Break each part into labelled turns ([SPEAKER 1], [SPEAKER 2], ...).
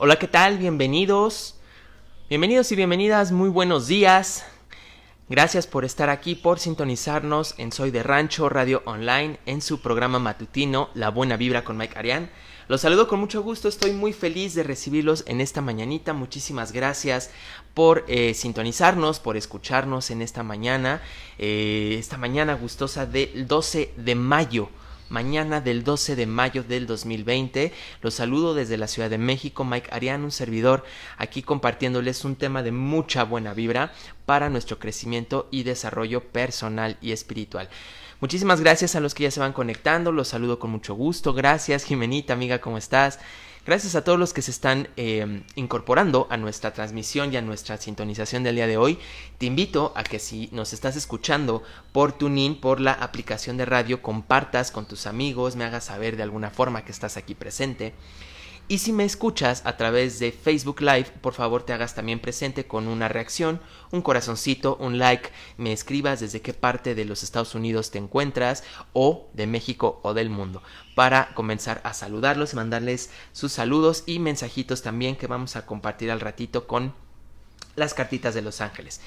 [SPEAKER 1] Hola, ¿qué tal? Bienvenidos. Bienvenidos y bienvenidas, muy buenos días. Gracias por estar aquí, por sintonizarnos en Soy de Rancho Radio Online, en su programa matutino La Buena Vibra con Mike Arián. Los saludo con mucho gusto, estoy muy feliz de recibirlos en esta mañanita. Muchísimas gracias por eh, sintonizarnos, por escucharnos en esta mañana, eh, esta mañana gustosa del 12 de mayo mañana del 12 de mayo del 2020. Los saludo desde la Ciudad de México, Mike Arián, un servidor, aquí compartiéndoles un tema de mucha buena vibra para nuestro crecimiento y desarrollo personal y espiritual. Muchísimas gracias a los que ya se van conectando, los saludo con mucho gusto. Gracias, Jimenita, amiga, ¿cómo estás? Gracias a todos los que se están eh, incorporando a nuestra transmisión y a nuestra sintonización del día de hoy. Te invito a que si nos estás escuchando por TuneIn, por la aplicación de radio, compartas con tus amigos, me hagas saber de alguna forma que estás aquí presente. Y si me escuchas a través de Facebook Live, por favor te hagas también presente con una reacción, un corazoncito, un like, me escribas desde qué parte de los Estados Unidos te encuentras o de México o del mundo para comenzar a saludarlos, mandarles sus saludos y mensajitos también que vamos a compartir al ratito con las cartitas de los ángeles.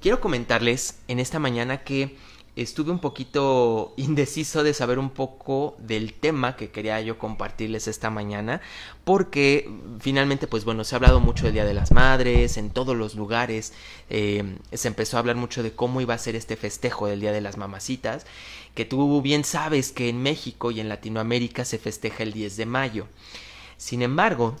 [SPEAKER 1] Quiero comentarles en esta mañana que estuve un poquito indeciso de saber un poco del tema que quería yo compartirles esta mañana porque finalmente pues bueno se ha hablado mucho del Día de las Madres en todos los lugares eh, se empezó a hablar mucho de cómo iba a ser este festejo del Día de las Mamacitas que tú bien sabes que en México y en Latinoamérica se festeja el 10 de mayo. Sin embargo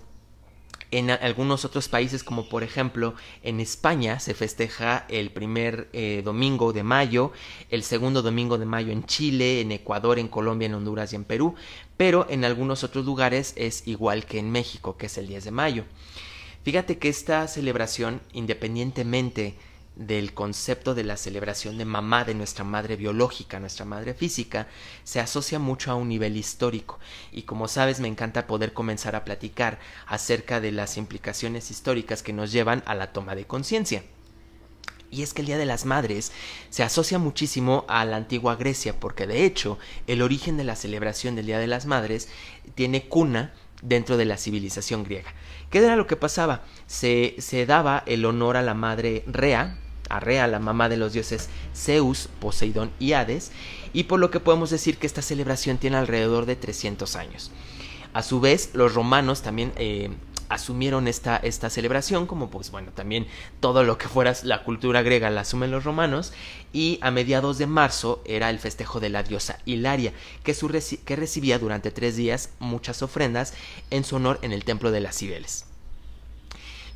[SPEAKER 1] en algunos otros países, como por ejemplo en España, se festeja el primer eh, domingo de mayo, el segundo domingo de mayo en Chile, en Ecuador, en Colombia, en Honduras y en Perú, pero en algunos otros lugares es igual que en México, que es el 10 de mayo. Fíjate que esta celebración, independientemente del concepto de la celebración de mamá de nuestra madre biológica, nuestra madre física, se asocia mucho a un nivel histórico. Y como sabes, me encanta poder comenzar a platicar acerca de las implicaciones históricas que nos llevan a la toma de conciencia. Y es que el Día de las Madres se asocia muchísimo a la antigua Grecia, porque de hecho el origen de la celebración del Día de las Madres tiene cuna dentro de la civilización griega. ¿Qué era lo que pasaba? Se, se daba el honor a la madre Rea, a Rea, la mamá de los dioses Zeus, Poseidón y Hades, y por lo que podemos decir que esta celebración tiene alrededor de 300 años. A su vez, los romanos también eh, asumieron esta, esta celebración, como pues bueno, también todo lo que fuera la cultura griega la asumen los romanos, y a mediados de marzo era el festejo de la diosa Hilaria, que, que recibía durante tres días muchas ofrendas en su honor en el templo de las Cibeles.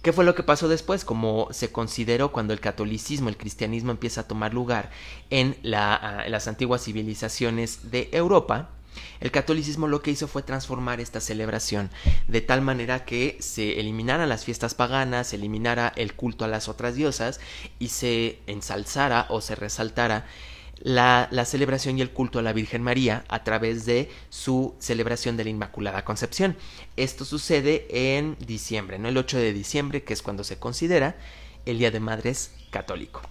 [SPEAKER 1] ¿Qué fue lo que pasó después? Como se consideró cuando el catolicismo, el cristianismo empieza a tomar lugar en, la, las antiguas civilizaciones de Europa, el catolicismo lo que hizo fue transformar esta celebración de tal manera que se eliminaran las fiestas paganas, se eliminara el culto a las otras diosas y se ensalzara o se resaltara la, celebración y el culto a la Virgen María a través de su celebración de la Inmaculada Concepción. Esto sucede en diciembre, ¿no? El 8 de diciembre, que es cuando se considera el Día de Madres Católico.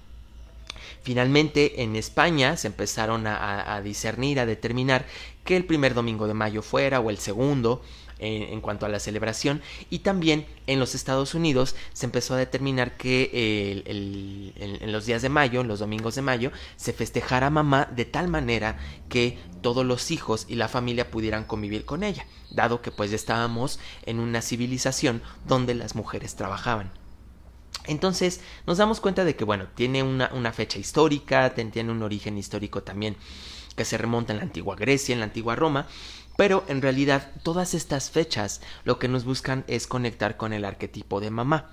[SPEAKER 1] Finalmente, en España se empezaron a, a discernir, a determinar que el primer domingo de mayo fuera o el segundo, en, cuanto a la celebración y también en los Estados Unidos se empezó a determinar que en los días de mayo, en los domingos de mayo, se festejara mamá de tal manera que todos los hijos y la familia pudieran convivir con ella, dado que pues ya estábamos en una civilización donde las mujeres trabajaban. Entonces nos damos cuenta de que, bueno, tiene una, una fecha histórica, tiene un origen histórico también que se remonta en la antigua Grecia, en la antigua Roma, pero en realidad todas estas fechas lo que nos buscan es conectar con el arquetipo de mamá.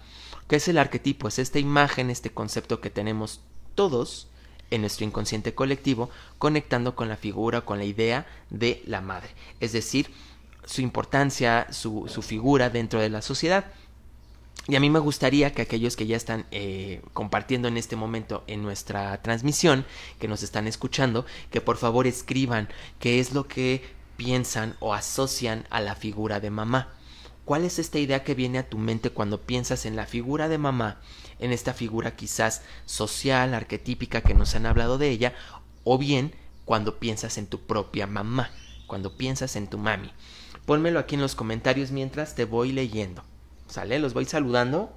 [SPEAKER 1] ¿Qué es el arquetipo? Es esta imagen, este concepto que tenemos todos en nuestro inconsciente colectivo, conectando con la figura, con la idea de la madre. Es decir, su importancia, su, figura dentro de la sociedad. Y a mí me gustaría que aquellos que ya están eh, compartiendo en este momento en nuestra transmisión, que nos están escuchando, que por favor escriban qué es lo que piensan o asocian a la figura de mamá. ¿Cuál es esta idea que viene a tu mente cuando piensas en la figura de mamá, en esta figura quizás social, arquetípica que nos han hablado de ella, o bien cuando piensas en tu propia mamá, cuando piensas en tu mami? Pónmelo aquí en los comentarios mientras te voy leyendo. ¿Sale? Los voy saludando.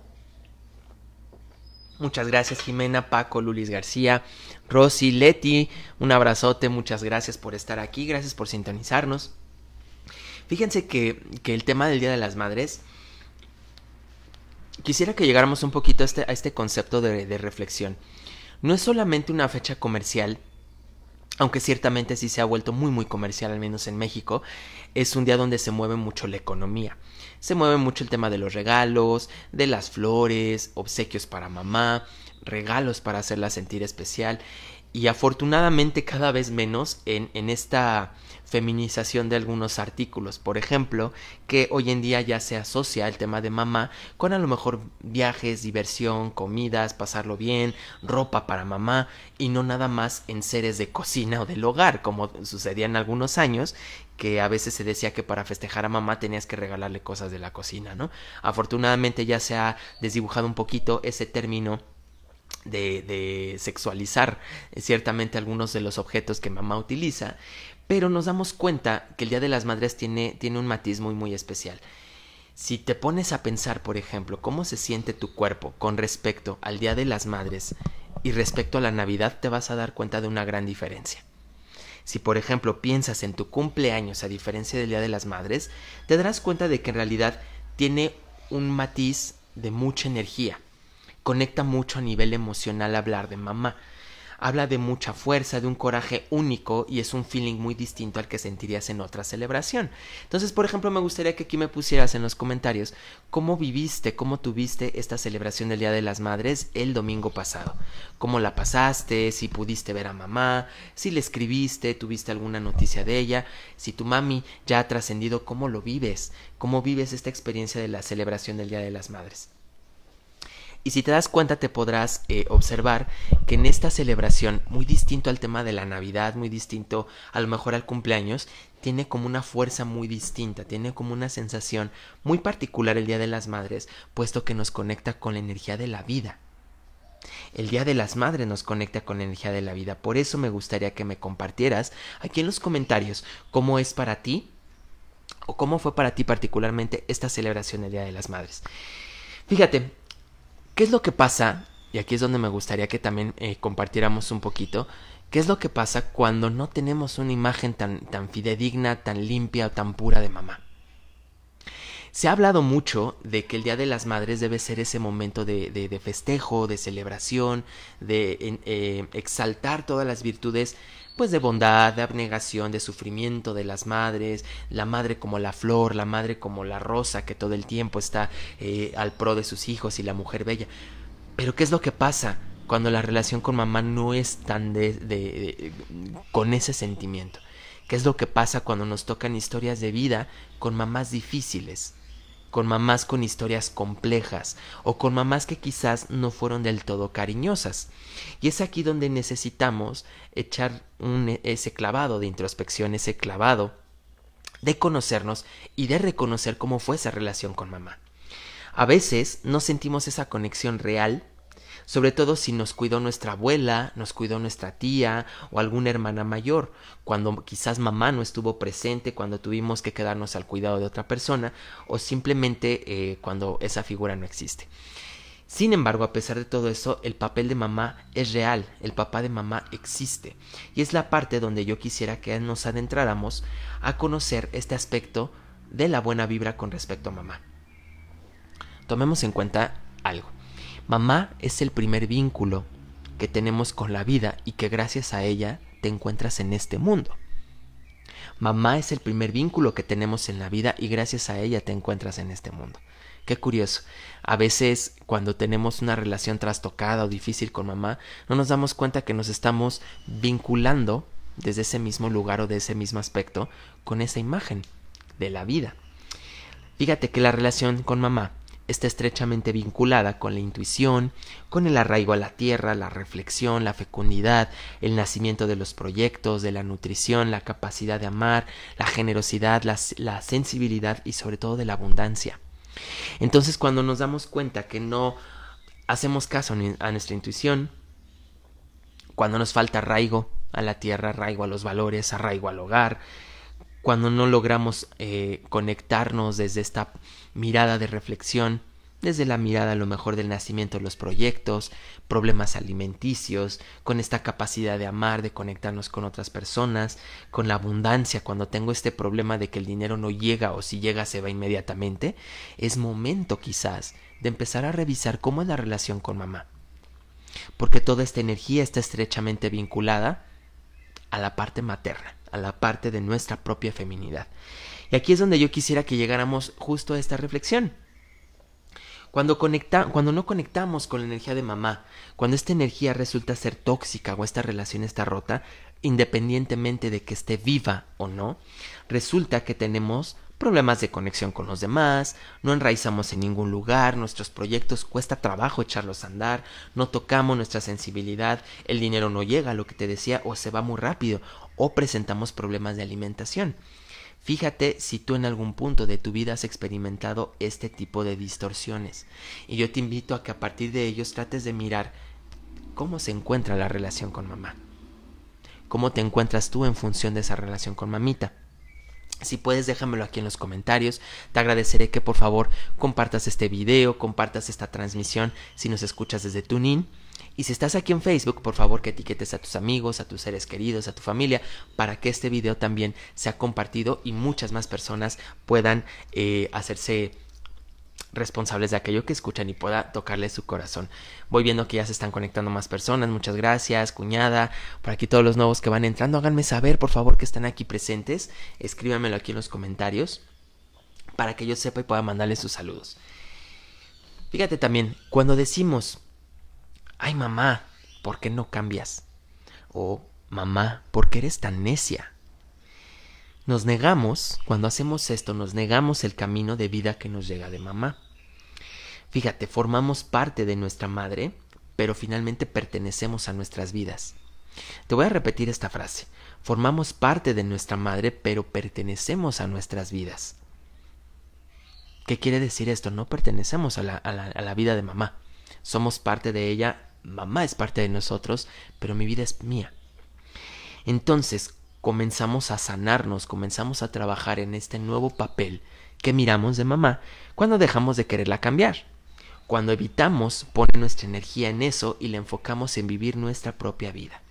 [SPEAKER 1] Muchas gracias Jimena, Paco, Lulis García, Rosy, Leti, un abrazote, muchas gracias por estar aquí, gracias por sintonizarnos. Fíjense que, que el tema del Día de las Madres, quisiera que llegáramos un poquito a este, a este concepto de, de reflexión. No es solamente una fecha comercial, aunque ciertamente sí se ha vuelto muy muy comercial, al menos en México, es un día donde se mueve mucho la economía. Se mueve mucho el tema de los regalos, de las flores, obsequios para mamá, regalos para hacerla sentir especial y afortunadamente cada vez menos en, en esta feminización de algunos artículos. Por ejemplo, que hoy en día ya se asocia el tema de mamá con a lo mejor viajes, diversión, comidas, pasarlo bien, ropa para mamá y no nada más en seres de cocina o del hogar, como sucedía en algunos años, que a veces se decía que para festejar a mamá tenías que regalarle cosas de la cocina, ¿no? Afortunadamente ya se ha desdibujado un poquito ese término de, sexualizar ciertamente algunos de los objetos que mamá utiliza, pero nos damos cuenta que el Día de las Madres tiene, tiene un matiz muy muy especial. Si te pones a pensar, por ejemplo, cómo se siente tu cuerpo con respecto al Día de las Madres y respecto a la Navidad, te vas a dar cuenta de una gran diferencia. Si por ejemplo piensas en tu cumpleaños a diferencia del Día de las Madres, te darás cuenta de que en realidad tiene un matiz de mucha energía. Conecta mucho a nivel emocional hablar de mamá habla de mucha fuerza, de un coraje único y es un feeling muy distinto al que sentirías en otra celebración. Entonces, por ejemplo, me gustaría que aquí me pusieras en los comentarios cómo viviste, cómo tuviste esta celebración del Día de las Madres el domingo pasado. ¿Cómo la pasaste? Si pudiste ver a mamá, si le escribiste, tuviste alguna noticia de ella, si tu mami ya ha trascendido, ¿cómo lo vives? ¿Cómo vives esta experiencia de la celebración del Día de las Madres? Y si te das cuenta te podrás eh, observar que en esta celebración, muy distinto al tema de la Navidad, muy distinto a lo mejor al cumpleaños, tiene como una fuerza muy distinta, tiene como una sensación muy particular el Día de las Madres, puesto que nos conecta con la energía de la vida. El Día de las Madres nos conecta con la energía de la vida. Por eso me gustaría que me compartieras aquí en los comentarios cómo es para ti o cómo fue para ti particularmente esta celebración del Día de las Madres. Fíjate, ¿Qué es lo que pasa? Y aquí es donde me gustaría que también eh, compartiéramos un poquito. ¿Qué es lo que pasa cuando no tenemos una imagen tan, tan fidedigna, tan limpia o tan pura de mamá? Se ha hablado mucho de que el Día de las Madres debe ser ese momento de, de, festejo, de celebración, de eh, exaltar todas las virtudes pues de bondad, de abnegación, de sufrimiento de las madres, la madre como la flor, la madre como la rosa que todo el tiempo está eh, al pro de sus hijos y la mujer bella. Pero ¿qué es lo que pasa cuando la relación con mamá no es tan de, de con ese sentimiento? ¿Qué es lo que pasa cuando nos tocan historias de vida con mamás difíciles? Con mamás con historias complejas o con mamás que quizás no fueron del todo cariñosas. Y es aquí donde necesitamos echar un, ese clavado de introspección, ese clavado de conocernos y de reconocer cómo fue esa relación con mamá. A veces no sentimos esa conexión real sobre todo si nos cuidó nuestra abuela, nos cuidó nuestra tía o alguna hermana mayor, cuando quizás mamá no estuvo presente, cuando tuvimos que quedarnos al cuidado de otra persona o simplemente eh, cuando esa figura no existe. Sin embargo, a pesar de todo eso, el papel de mamá es real, el papá de mamá existe, y es la parte donde yo quisiera que nos adentráramos a conocer este aspecto de la buena vibra con respecto a mamá. Tomemos en cuenta algo. Mamá es el primer vínculo que tenemos con la vida y que gracias a ella te encuentras en este mundo. Mamá es el primer vínculo que tenemos en la vida y gracias a ella te encuentras en este mundo. Qué curioso. A veces cuando tenemos una relación trastocada o difícil con mamá, no nos damos cuenta que nos estamos vinculando desde ese mismo lugar o de ese mismo aspecto con esa imagen de la vida. Fíjate que la relación con mamá está estrechamente vinculada con la intuición, con el arraigo a la tierra, la reflexión, la fecundidad, el nacimiento de los proyectos, de la nutrición, la capacidad de amar, la generosidad, la, sensibilidad y sobre todo de la abundancia. Entonces cuando nos damos cuenta que no hacemos caso a nuestra intuición, cuando nos falta arraigo a la tierra, arraigo a los valores, arraigo al hogar, cuando no logramos eh, conectarnos desde esta mirada de reflexión, desde la mirada a lo mejor del nacimiento de los proyectos, problemas alimenticios, con esta capacidad de amar, de conectarnos con otras personas, con la abundancia, cuando tengo este problema de que el dinero no llega o si llega se va inmediatamente, es momento quizás de empezar a revisar cómo es la relación con mamá. Porque toda esta energía está estrechamente vinculada a la parte materna, a la parte de nuestra propia feminidad. Y aquí es donde yo quisiera que llegáramos justo a esta reflexión. Cuando, conecta, cuando no conectamos con la energía de mamá, cuando esta energía resulta ser tóxica o esta relación está rota, independientemente de que esté viva o no, resulta que tenemos problemas de conexión con los demás, no enraizamos en ningún lugar, nuestros proyectos cuesta trabajo echarlos a andar, no tocamos nuestra sensibilidad, el dinero no llega lo que te decía o se va muy rápido o presentamos problemas de alimentación. Fíjate si tú en algún punto de tu vida has experimentado este tipo de distorsiones. Y yo te invito a que a partir de ellos trates de mirar cómo se encuentra la relación con mamá. ¿Cómo te encuentras tú en función de esa relación con mamita? Si puedes, déjamelo aquí en los comentarios. Te agradeceré que por favor compartas este video, compartas esta transmisión si nos escuchas desde TuneIn y si estás aquí en Facebook, por favor que etiquetes a tus amigos, a tus seres queridos, a tu familia, para que este video también sea compartido y muchas más personas puedan eh, hacerse responsables de aquello que escuchan y pueda tocarle su corazón. Voy viendo que ya se están conectando más personas, muchas gracias, cuñada, por aquí todos los nuevos que van entrando, háganme saber por favor que están aquí presentes, escríbanmelo aquí en los comentarios para que yo sepa y pueda mandarles sus saludos. Fíjate también, cuando decimos ay mamá, ¿por qué no cambias? O mamá, ¿por qué eres tan necia? Nos negamos, cuando hacemos esto, nos negamos el camino de vida que nos llega de mamá. Fíjate, formamos parte de nuestra madre, pero finalmente pertenecemos a nuestras vidas. Te voy a repetir esta frase. Formamos parte de nuestra madre, pero pertenecemos a nuestras vidas. ¿Qué quiere decir esto? No pertenecemos a la, a la, a la vida de mamá. Somos parte de ella mamá es parte de nosotros, pero mi vida es mía. Entonces comenzamos a sanarnos, comenzamos a trabajar en este nuevo papel que miramos de mamá cuando dejamos de quererla cambiar. Cuando evitamos poner nuestra energía en eso y la enfocamos en vivir nuestra propia vida.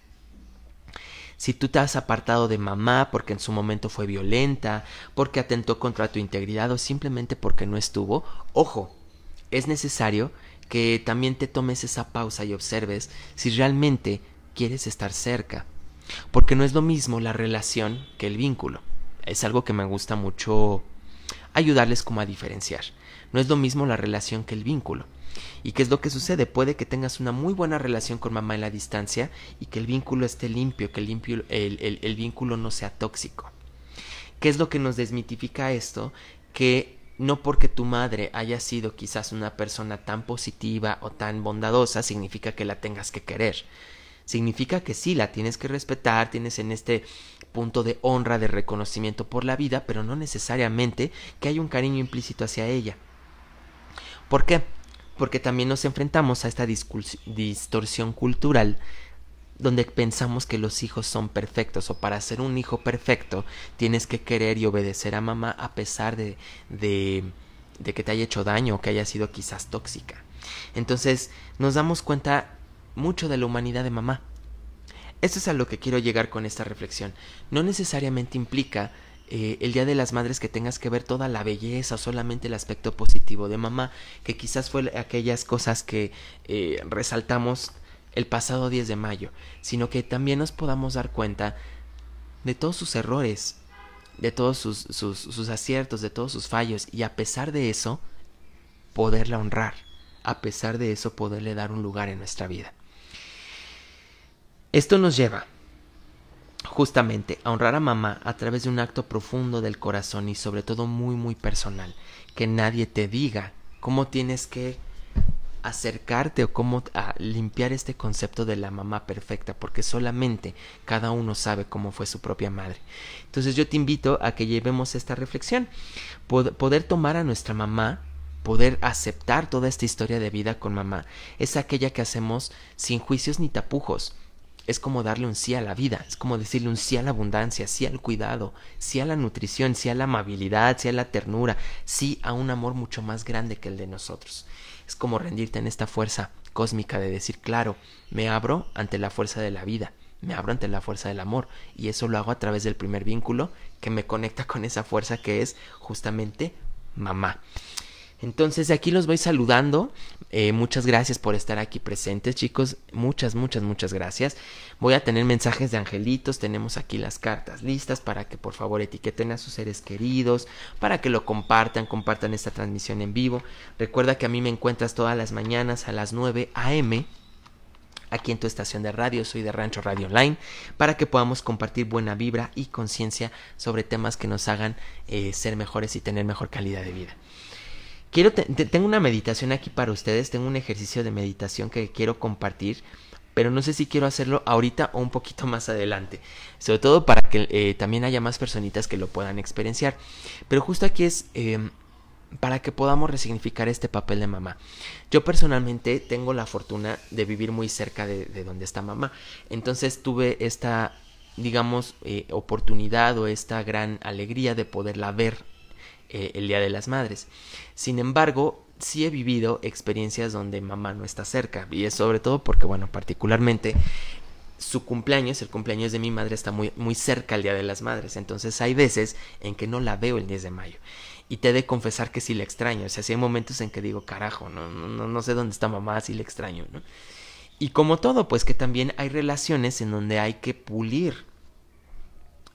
[SPEAKER 1] Si tú te has apartado de mamá porque en su momento fue violenta, porque atentó contra tu integridad o simplemente porque no estuvo, ojo, es necesario que también te tomes esa pausa y observes si realmente quieres estar cerca. Porque no es lo mismo la relación que el vínculo. Es algo que me gusta mucho ayudarles como a diferenciar. No es lo mismo la relación que el vínculo. ¿Y qué es lo que sucede? Puede que tengas una muy buena relación con mamá en la distancia y que el vínculo esté limpio, que el, el, el vínculo no sea tóxico. ¿Qué es lo que nos desmitifica esto? Que no porque tu madre haya sido quizás una persona tan positiva o tan bondadosa significa que la tengas que querer. Significa que sí, la tienes que respetar, tienes en este punto de honra, de reconocimiento por la vida, pero no necesariamente que haya un cariño implícito hacia ella. ¿Por qué? Porque también nos enfrentamos a esta distorsión cultural donde pensamos que los hijos son perfectos o para ser un hijo perfecto tienes que querer y obedecer a mamá a pesar de, de, de que te haya hecho daño o que haya sido quizás tóxica. Entonces nos damos cuenta mucho de la humanidad de mamá. Esto es a lo que quiero llegar con esta reflexión. No necesariamente implica eh, el Día de las Madres que tengas que ver toda la belleza, solamente el aspecto positivo de mamá, que quizás fue aquellas cosas que eh, resaltamos el pasado 10 de mayo, sino que también nos podamos dar cuenta de todos sus errores, de todos sus, sus, aciertos, de todos sus fallos, y a pesar de eso, poderla honrar, a pesar de eso, poderle dar un lugar en nuestra vida. Esto nos lleva justamente a honrar a mamá a través de un acto profundo del corazón y sobre todo muy muy personal, que nadie te diga cómo tienes que acercarte o cómo limpiar este concepto de la mamá perfecta, porque solamente cada uno sabe cómo fue su propia madre. Entonces yo te invito a que llevemos esta reflexión, poder tomar a nuestra mamá, poder aceptar toda esta historia de vida con mamá, es aquella que hacemos sin juicios ni tapujos. es como darle un sí a la vida, es como decirle un sí a la abundancia, sí al cuidado, sí a la nutrición, sí a la amabilidad, sí a la ternura, sí a un amor mucho más grande que el de nosotros. Es como rendirte en esta fuerza cósmica de decir, claro, me abro ante la fuerza de la vida, me abro ante la fuerza del amor, y eso lo hago a través del primer vínculo que me conecta con esa fuerza que es justamente mamá. Entonces de aquí los voy saludando. Eh, muchas gracias por estar aquí presentes, chicos. Muchas, muchas, muchas gracias. Voy a tener mensajes de angelitos. Tenemos aquí las cartas listas para que por favor etiqueten a sus seres queridos, para que lo compartan, compartan esta transmisión en vivo. Recuerda que a mí me encuentras todas las mañanas a las 9 a.m aquí en tu estación de radio, soy de Rancho Radio Online, para que podamos compartir buena vibra y conciencia sobre temas que nos hagan eh, ser mejores y tener mejor calidad de vida. Quiero tengo una meditación aquí para ustedes, tengo un ejercicio de meditación que quiero compartir, pero no sé si quiero hacerlo ahorita o un poquito más adelante, sobre todo para que eh, también haya más personitas que lo puedan experienciar. Pero justo aquí es em, para que podamos resignificar este papel de mamá. Yo personalmente tengo la fortuna de vivir muy cerca de, donde está mamá, entonces tuve esta digamos, eh, oportunidad o esta gran alegría de poderla ver eh, el Día de las Madres. Sin embargo, sí he vivido experiencias donde mamá no está cerca y es sobre todo porque, bueno, particularmente su cumpleaños, el cumpleaños de mi madre está muy, muy cerca al Día de las Madres, entonces hay veces en que no la veo el 10 de mayo. Y te he de confesar que sí la extraño. O sea, sí hay momentos en que digo, carajo, no, no, no sé dónde está mamá, sí la extraño, ¿no? Y como todo, pues que también hay relaciones en donde hay que pulir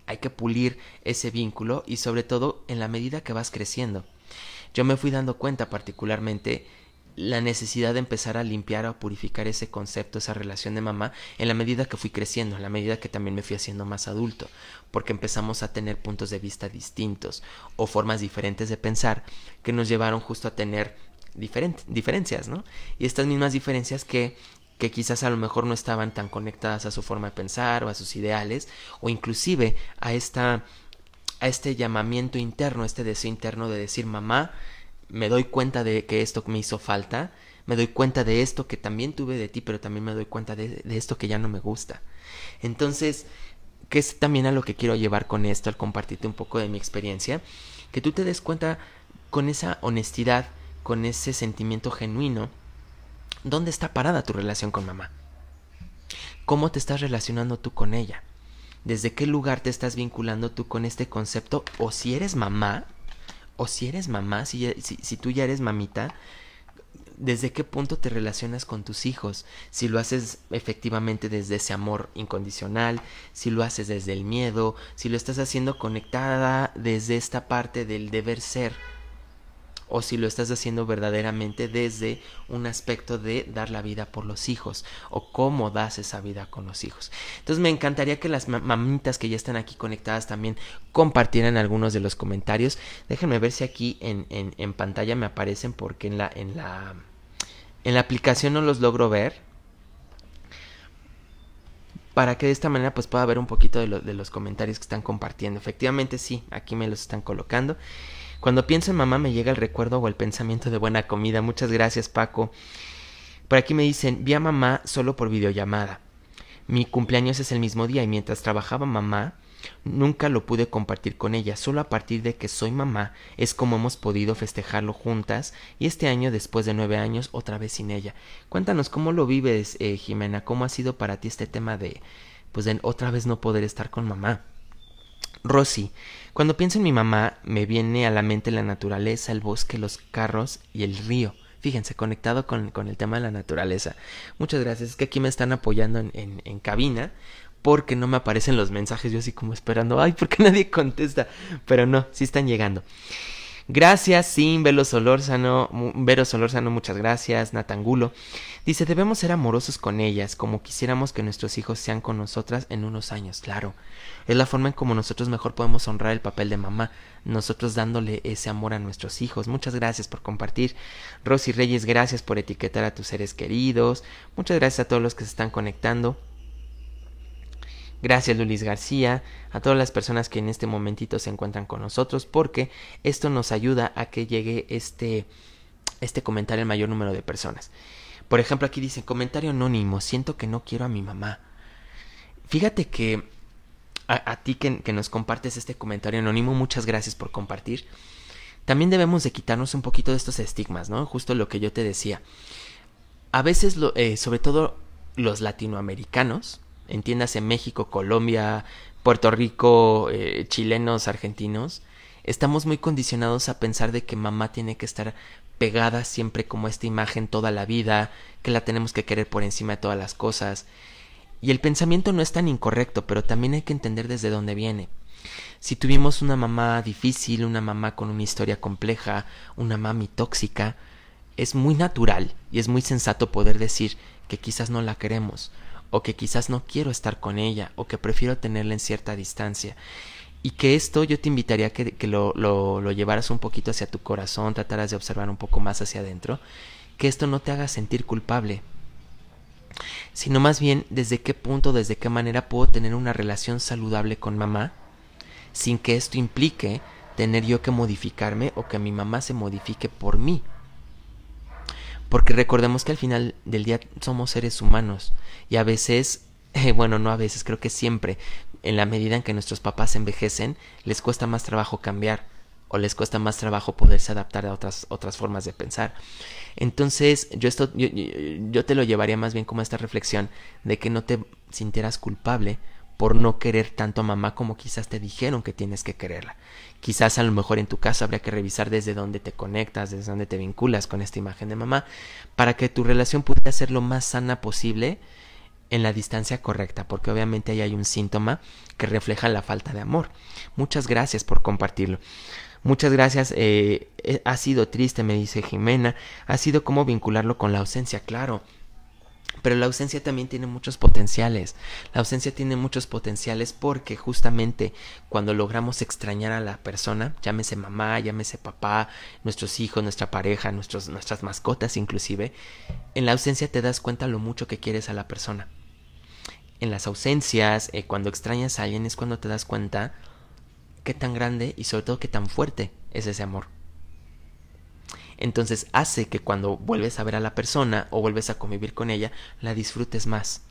[SPEAKER 1] hay que pulir ese vínculo y sobre todo en la medida que vas creciendo. Yo me fui dando cuenta particularmente la necesidad de empezar a limpiar o purificar ese concepto, esa relación de mamá, en la medida que fui creciendo, en la medida que también me fui haciendo más adulto, porque empezamos a tener puntos de vista distintos o formas diferentes de pensar que nos llevaron justo a tener diferencias, ¿no? Y estas mismas diferencias que que quizás a lo mejor no estaban tan conectadas a su forma de pensar o a sus ideales o inclusive a esta a este llamamiento interno, este deseo interno de decir mamá, me doy cuenta de que esto me hizo falta, me doy cuenta de esto que también tuve de ti, pero también me doy cuenta de, esto que ya no me gusta. Entonces, que es también a lo que quiero llevar con esto, al compartirte un poco de mi experiencia, que tú te des cuenta con esa honestidad, con ese sentimiento genuino, ¿Dónde está parada tu relación con mamá? ¿Cómo te estás relacionando tú con ella? ¿Desde qué lugar te estás vinculando tú con este concepto? O si eres mamá, o si eres mamá, si, si, tú ya eres mamita, ¿desde qué punto te relacionas con tus hijos? Si lo haces efectivamente desde ese amor incondicional, si lo haces desde el miedo, si lo estás haciendo conectada desde esta parte del deber ser o si lo estás haciendo verdaderamente desde un aspecto de dar la vida por los hijos o cómo das esa vida con los hijos. Entonces me encantaría que las mamitas que ya están aquí conectadas también compartieran algunos de los comentarios. Déjenme ver si aquí en, en, pantalla me aparecen porque en la, en la, en la aplicación no los logro ver para que de esta manera pues pueda ver un poquito de, de los comentarios que están compartiendo. Efectivamente sí, aquí me los están colocando. Cuando pienso en mamá me llega el recuerdo o el pensamiento de buena comida. Muchas gracias, Paco. Por aquí me dicen, vi a mamá solo por videollamada. Mi cumpleaños es el mismo día y mientras trabajaba mamá, nunca lo pude compartir con ella. Solo a partir de que soy mamá es como hemos podido festejarlo juntas y este año, después de nueve años, otra vez sin ella. Cuéntanos cómo lo vives, eh, Jimena, cómo ha sido para ti este tema de, pues, de otra vez no poder estar con mamá. Rosy, cuando pienso en mi mamá, me viene a la mente la naturaleza, el bosque, los carros y el río. Fíjense, conectado con, el tema de la naturaleza. Muchas gracias. Es que aquí me están apoyando en, en, en cabina porque no me aparecen los mensajes. Yo así como esperando, ay, porque nadie contesta. Pero no, sí están llegando. Gracias, Sim, Vero Solórzano, Vero Solórzano, muchas gracias, Natangulo. Dice, debemos ser amorosos con ellas, como quisiéramos que nuestros hijos sean con nosotras en unos años, claro. Es la forma en como nosotros mejor podemos honrar el papel de mamá, nosotros dándole ese amor a nuestros hijos. Muchas gracias por compartir. Rosy Reyes, gracias por etiquetar a tus seres queridos. Muchas gracias a todos los que se están conectando. Gracias Lulis García, a todas las personas que en este momentito se encuentran con nosotros, porque esto nos ayuda a que llegue este, este comentario al mayor número de personas. Por ejemplo, aquí dice comentario anónimo, siento que no quiero a mi mamá. fíjate que a, ti que, nos compartes este comentario anónimo, muchas gracias por compartir. También debemos de quitarnos un poquito de estos estigmas, ¿no? Justo lo que yo te decía. A veces, eh, sobre todo los latinoamericanos, entiéndase México, Colombia, Puerto Rico, eh, chilenos, argentinos, estamos muy condicionados a pensar de que mamá tiene que estar pegada siempre como esta imagen toda la vida, que la tenemos que querer por encima de todas las cosas. Y el pensamiento no es tan incorrecto, pero también hay que entender desde dónde viene. Si tuvimos una mamá difícil, una mamá con una historia compleja, una mami tóxica, es muy natural y es muy sensato poder decir que quizás no la queremos, o que quizás no quiero estar con ella, o que prefiero tenerla en cierta distancia. Y que esto yo te invitaría que, que lo, lo, lo llevaras un poquito hacia tu corazón, trataras de observar un poco más hacia adentro, que esto no te haga sentir culpable, sino más bien desde qué punto, desde qué manera puedo tener una relación saludable con mamá, sin que esto implique tener yo que modificarme o que mi mamá se modifique por mí. Porque recordemos que al final del día somos seres humanos y a veces, bueno, no a veces, creo que siempre, en la medida en que nuestros papás envejecen, les cuesta más trabajo cambiar o les cuesta más trabajo poderse adaptar a otras, otras formas de pensar. Entonces, yo, esto, yo, yo, te lo llevaría más bien como esta reflexión de que no te sintieras culpable por no querer tanto a mamá como quizás te dijeron que tienes que quererla. Quizás a lo mejor en tu caso habría que revisar desde dónde te conectas, desde dónde te vinculas con esta imagen de mamá, para que tu relación pudiera ser lo más sana posible en la distancia correcta, porque obviamente ahí hay un síntoma que refleja la falta de amor. Muchas gracias por compartirlo. Muchas gracias. Eh, eh, ha sido triste, me dice Jimena. Ha sido como vincularlo con la ausencia, claro. Pero la ausencia también tiene muchos potenciales. La ausencia tiene muchos potenciales porque justamente cuando logramos extrañar a la persona, llámese mamá, llámese papá, nuestros hijos, nuestra pareja, nuestros, nuestras mascotas inclusive, en la ausencia te das cuenta lo mucho que quieres a la persona. En las ausencias, eh, cuando extrañas a alguien es cuando te das cuenta qué tan grande y sobre todo qué tan fuerte es ese amor. Entonces hace que cuando vuelves a ver a la persona o vuelves a convivir con ella, la disfrutes más.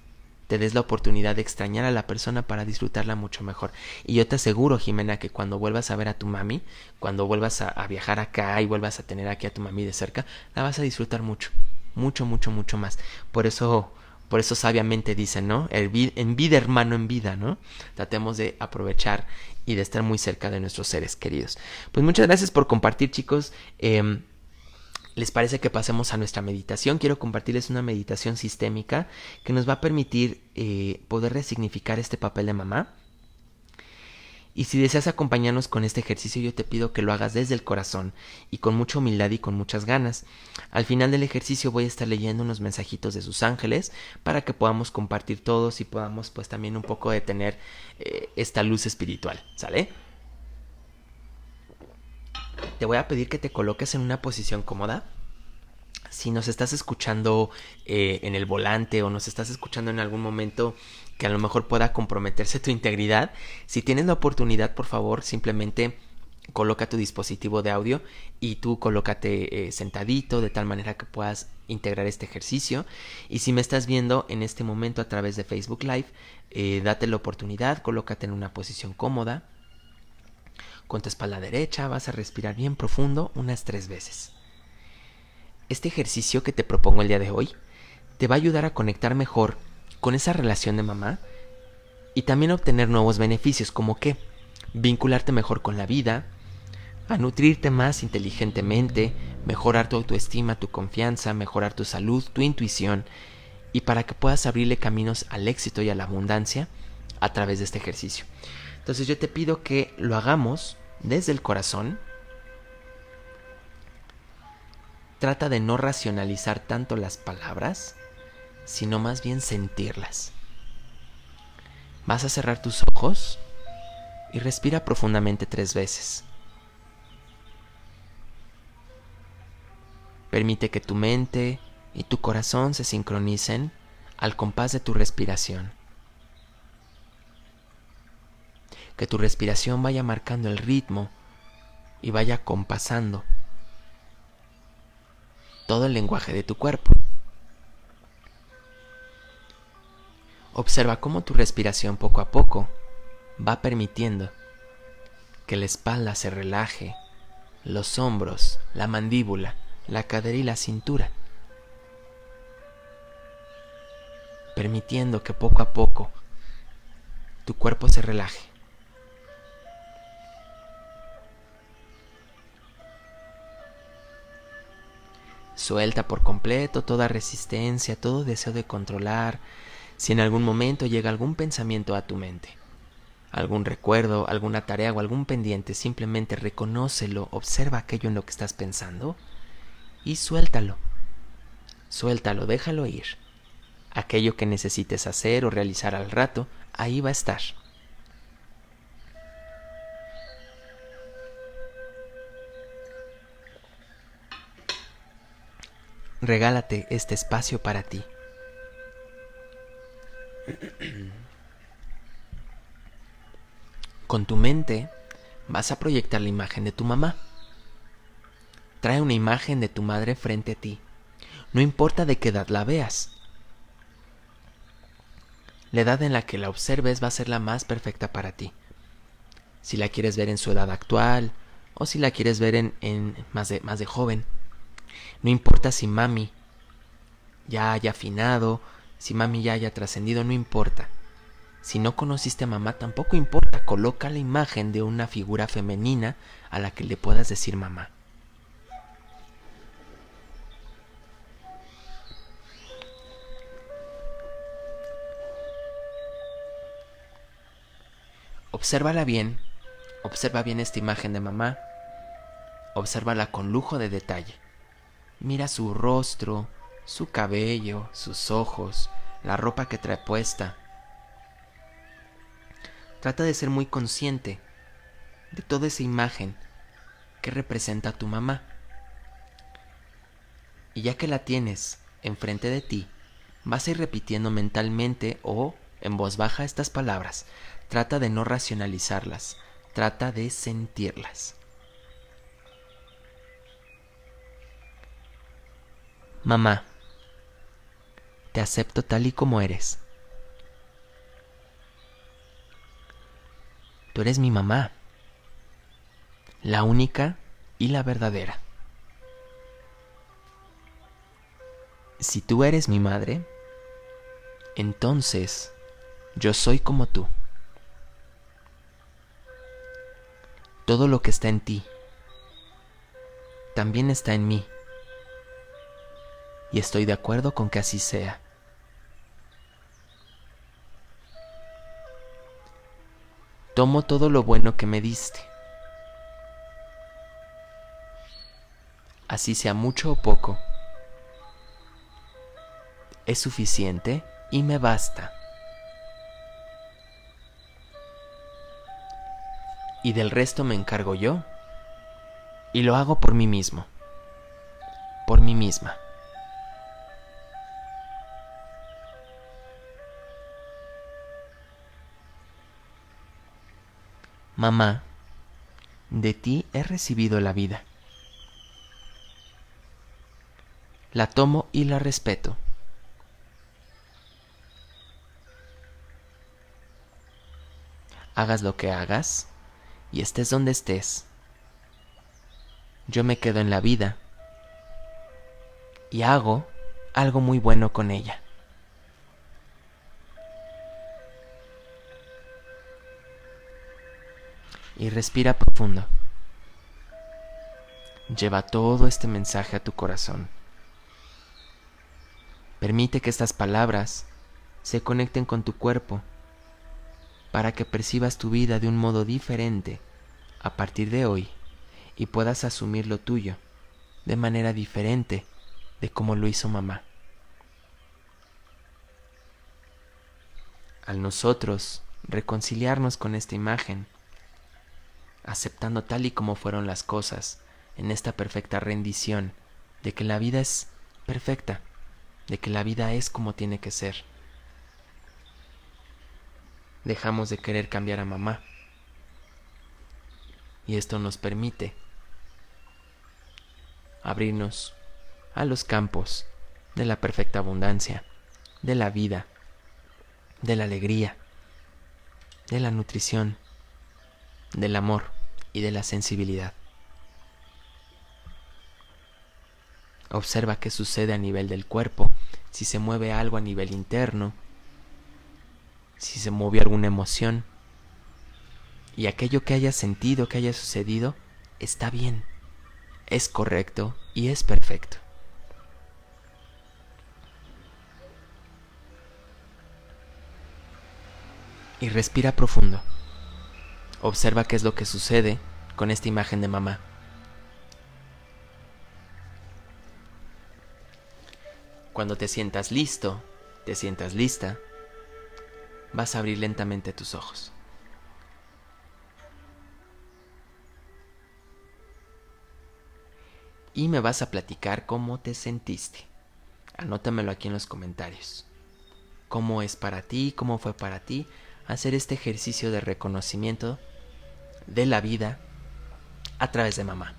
[SPEAKER 1] Te des la oportunidad de extrañar a la persona para disfrutarla mucho mejor. Y yo te aseguro, Jimena, que cuando vuelvas a ver a tu mami, cuando vuelvas a, viajar acá y vuelvas a tener aquí a tu mami de cerca, la vas a disfrutar mucho. Mucho, mucho, mucho más. Por eso por eso sabiamente dicen, ¿no? El en vida hermano en vida, ¿no? Tratemos de aprovechar y de estar muy cerca de nuestros seres queridos. Pues muchas gracias por compartir, chicos. Em, ¿Les parece que pasemos a nuestra meditación? Quiero compartirles una meditación sistémica que nos va a permitir eh, poder resignificar este papel de mamá y si deseas acompañarnos con este ejercicio, yo te pido que lo hagas desde el corazón y con mucha humildad y con muchas ganas. Al final del ejercicio voy a estar leyendo unos mensajitos de sus ángeles para que podamos compartir todos y podamos pues también un poco de tener eh, esta luz espiritual, ¿sale? Te voy a pedir que te coloques en una posición cómoda. Si nos estás escuchando eh, en el volante o nos estás escuchando en algún momento que a lo mejor pueda comprometerse tu integridad. Si tienes la oportunidad, por favor, simplemente coloca tu dispositivo de audio y tú colócate eh, sentadito de tal manera que puedas integrar este ejercicio. Y si me estás viendo en este momento a través de Facebook Live, eh, date la oportunidad, colócate en una posición cómoda. Con tu espalda derecha vas a respirar bien profundo unas tres veces. Este ejercicio que te propongo el día de hoy te va a ayudar a conectar mejor con esa relación de mamá y también obtener nuevos beneficios como que vincularte mejor con la vida, a nutrirte más inteligentemente, mejorar tu autoestima, tu confianza, mejorar tu salud, tu intuición y para que puedas abrirle caminos al éxito y a la abundancia a través de este ejercicio. Entonces yo te pido que lo hagamos desde el corazón. Trata de no racionalizar tanto las palabras sino más bien sentirlas. Vas a cerrar tus ojos y respira profundamente tres veces. Permite que tu mente y tu corazón se sincronicen al compás de tu respiración. Que tu respiración vaya marcando el ritmo y vaya compasando todo el lenguaje de tu cuerpo. Observa cómo tu respiración poco a poco va permitiendo que la espalda se relaje, los hombros, la mandíbula, la cadera y la cintura, permitiendo que poco a poco tu cuerpo se relaje. Suelta por completo toda resistencia, todo deseo de controlar, si en algún momento llega algún pensamiento a tu mente algún recuerdo, alguna tarea o algún pendiente, simplemente reconócelo, observa aquello en lo que estás pensando y suéltalo. Suéltalo, déjalo ir. Aquello que necesites hacer o realizar al rato, ahí va a estar. Regálate este espacio para ti. Con tu mente vas a proyectar la imagen de tu mamá. Trae una imagen de tu madre frente a ti. No importa de qué edad la veas. La edad en la que la observes va a ser la más perfecta para ti. Si la quieres ver en su edad actual o si la quieres ver en, más, de, más de joven. No importa si mami ya haya afinado, si mami ya haya trascendido, no importa. Si no conociste a mamá, tampoco importa, coloca la imagen de una figura femenina a la que le puedas decir mamá. Obsérvala bien, observa bien esta imagen de mamá, obsérvala con lujo de detalle. Mira su rostro, su cabello, sus ojos, la ropa que trae puesta, Trata de ser muy consciente de toda esa imagen que representa a tu mamá. Y ya que la tienes enfrente de ti, vas a ir repitiendo mentalmente o en voz baja estas palabras. Trata de no racionalizarlas, trata de sentirlas. Mamá, te acepto tal y como eres. Tú eres mi mamá, la única y la verdadera. Si tú eres mi madre, entonces yo soy como tú. Todo lo que está en ti también está en mí. Y estoy de acuerdo con que así sea. tomo todo lo bueno que me diste. Así sea mucho o poco, es suficiente y me basta. Y del resto me encargo yo y lo hago por mí mismo, por mí misma. Mamá, de ti he recibido la vida. La tomo y la respeto. Hagas lo que hagas y estés donde estés. Yo me quedo en la vida y hago algo muy bueno con ella. Y respira profundo. Lleva todo este mensaje a tu corazón. Permite que estas palabras se conecten con tu cuerpo para que percibas tu vida de un modo diferente a partir de hoy y puedas asumir lo tuyo de manera diferente de como lo hizo mamá. Al nosotros reconciliarnos con esta imagen, aceptando tal y como fueron las cosas, en esta perfecta rendición de que la vida es perfecta, de que la vida es como tiene que ser. Dejamos de querer cambiar a mamá. Y esto nos permite abrirnos a los campos de la perfecta abundancia, de la vida, de la alegría, de la nutrición, del amor y de la sensibilidad. Observa qué sucede a nivel del cuerpo, si se mueve algo a nivel interno, si se movió alguna emoción. Y aquello que haya sentido, que haya sucedido, está bien, es correcto y es perfecto. Y respira profundo. Observa qué es lo que sucede con esta imagen de mamá. Cuando te sientas listo, te sientas lista, vas a abrir lentamente tus ojos. Y me vas a platicar cómo te sentiste. Anótamelo aquí en los comentarios. ¿Cómo es para ti? ¿Cómo fue para ti hacer este ejercicio de reconocimiento de la vida a través de mamá?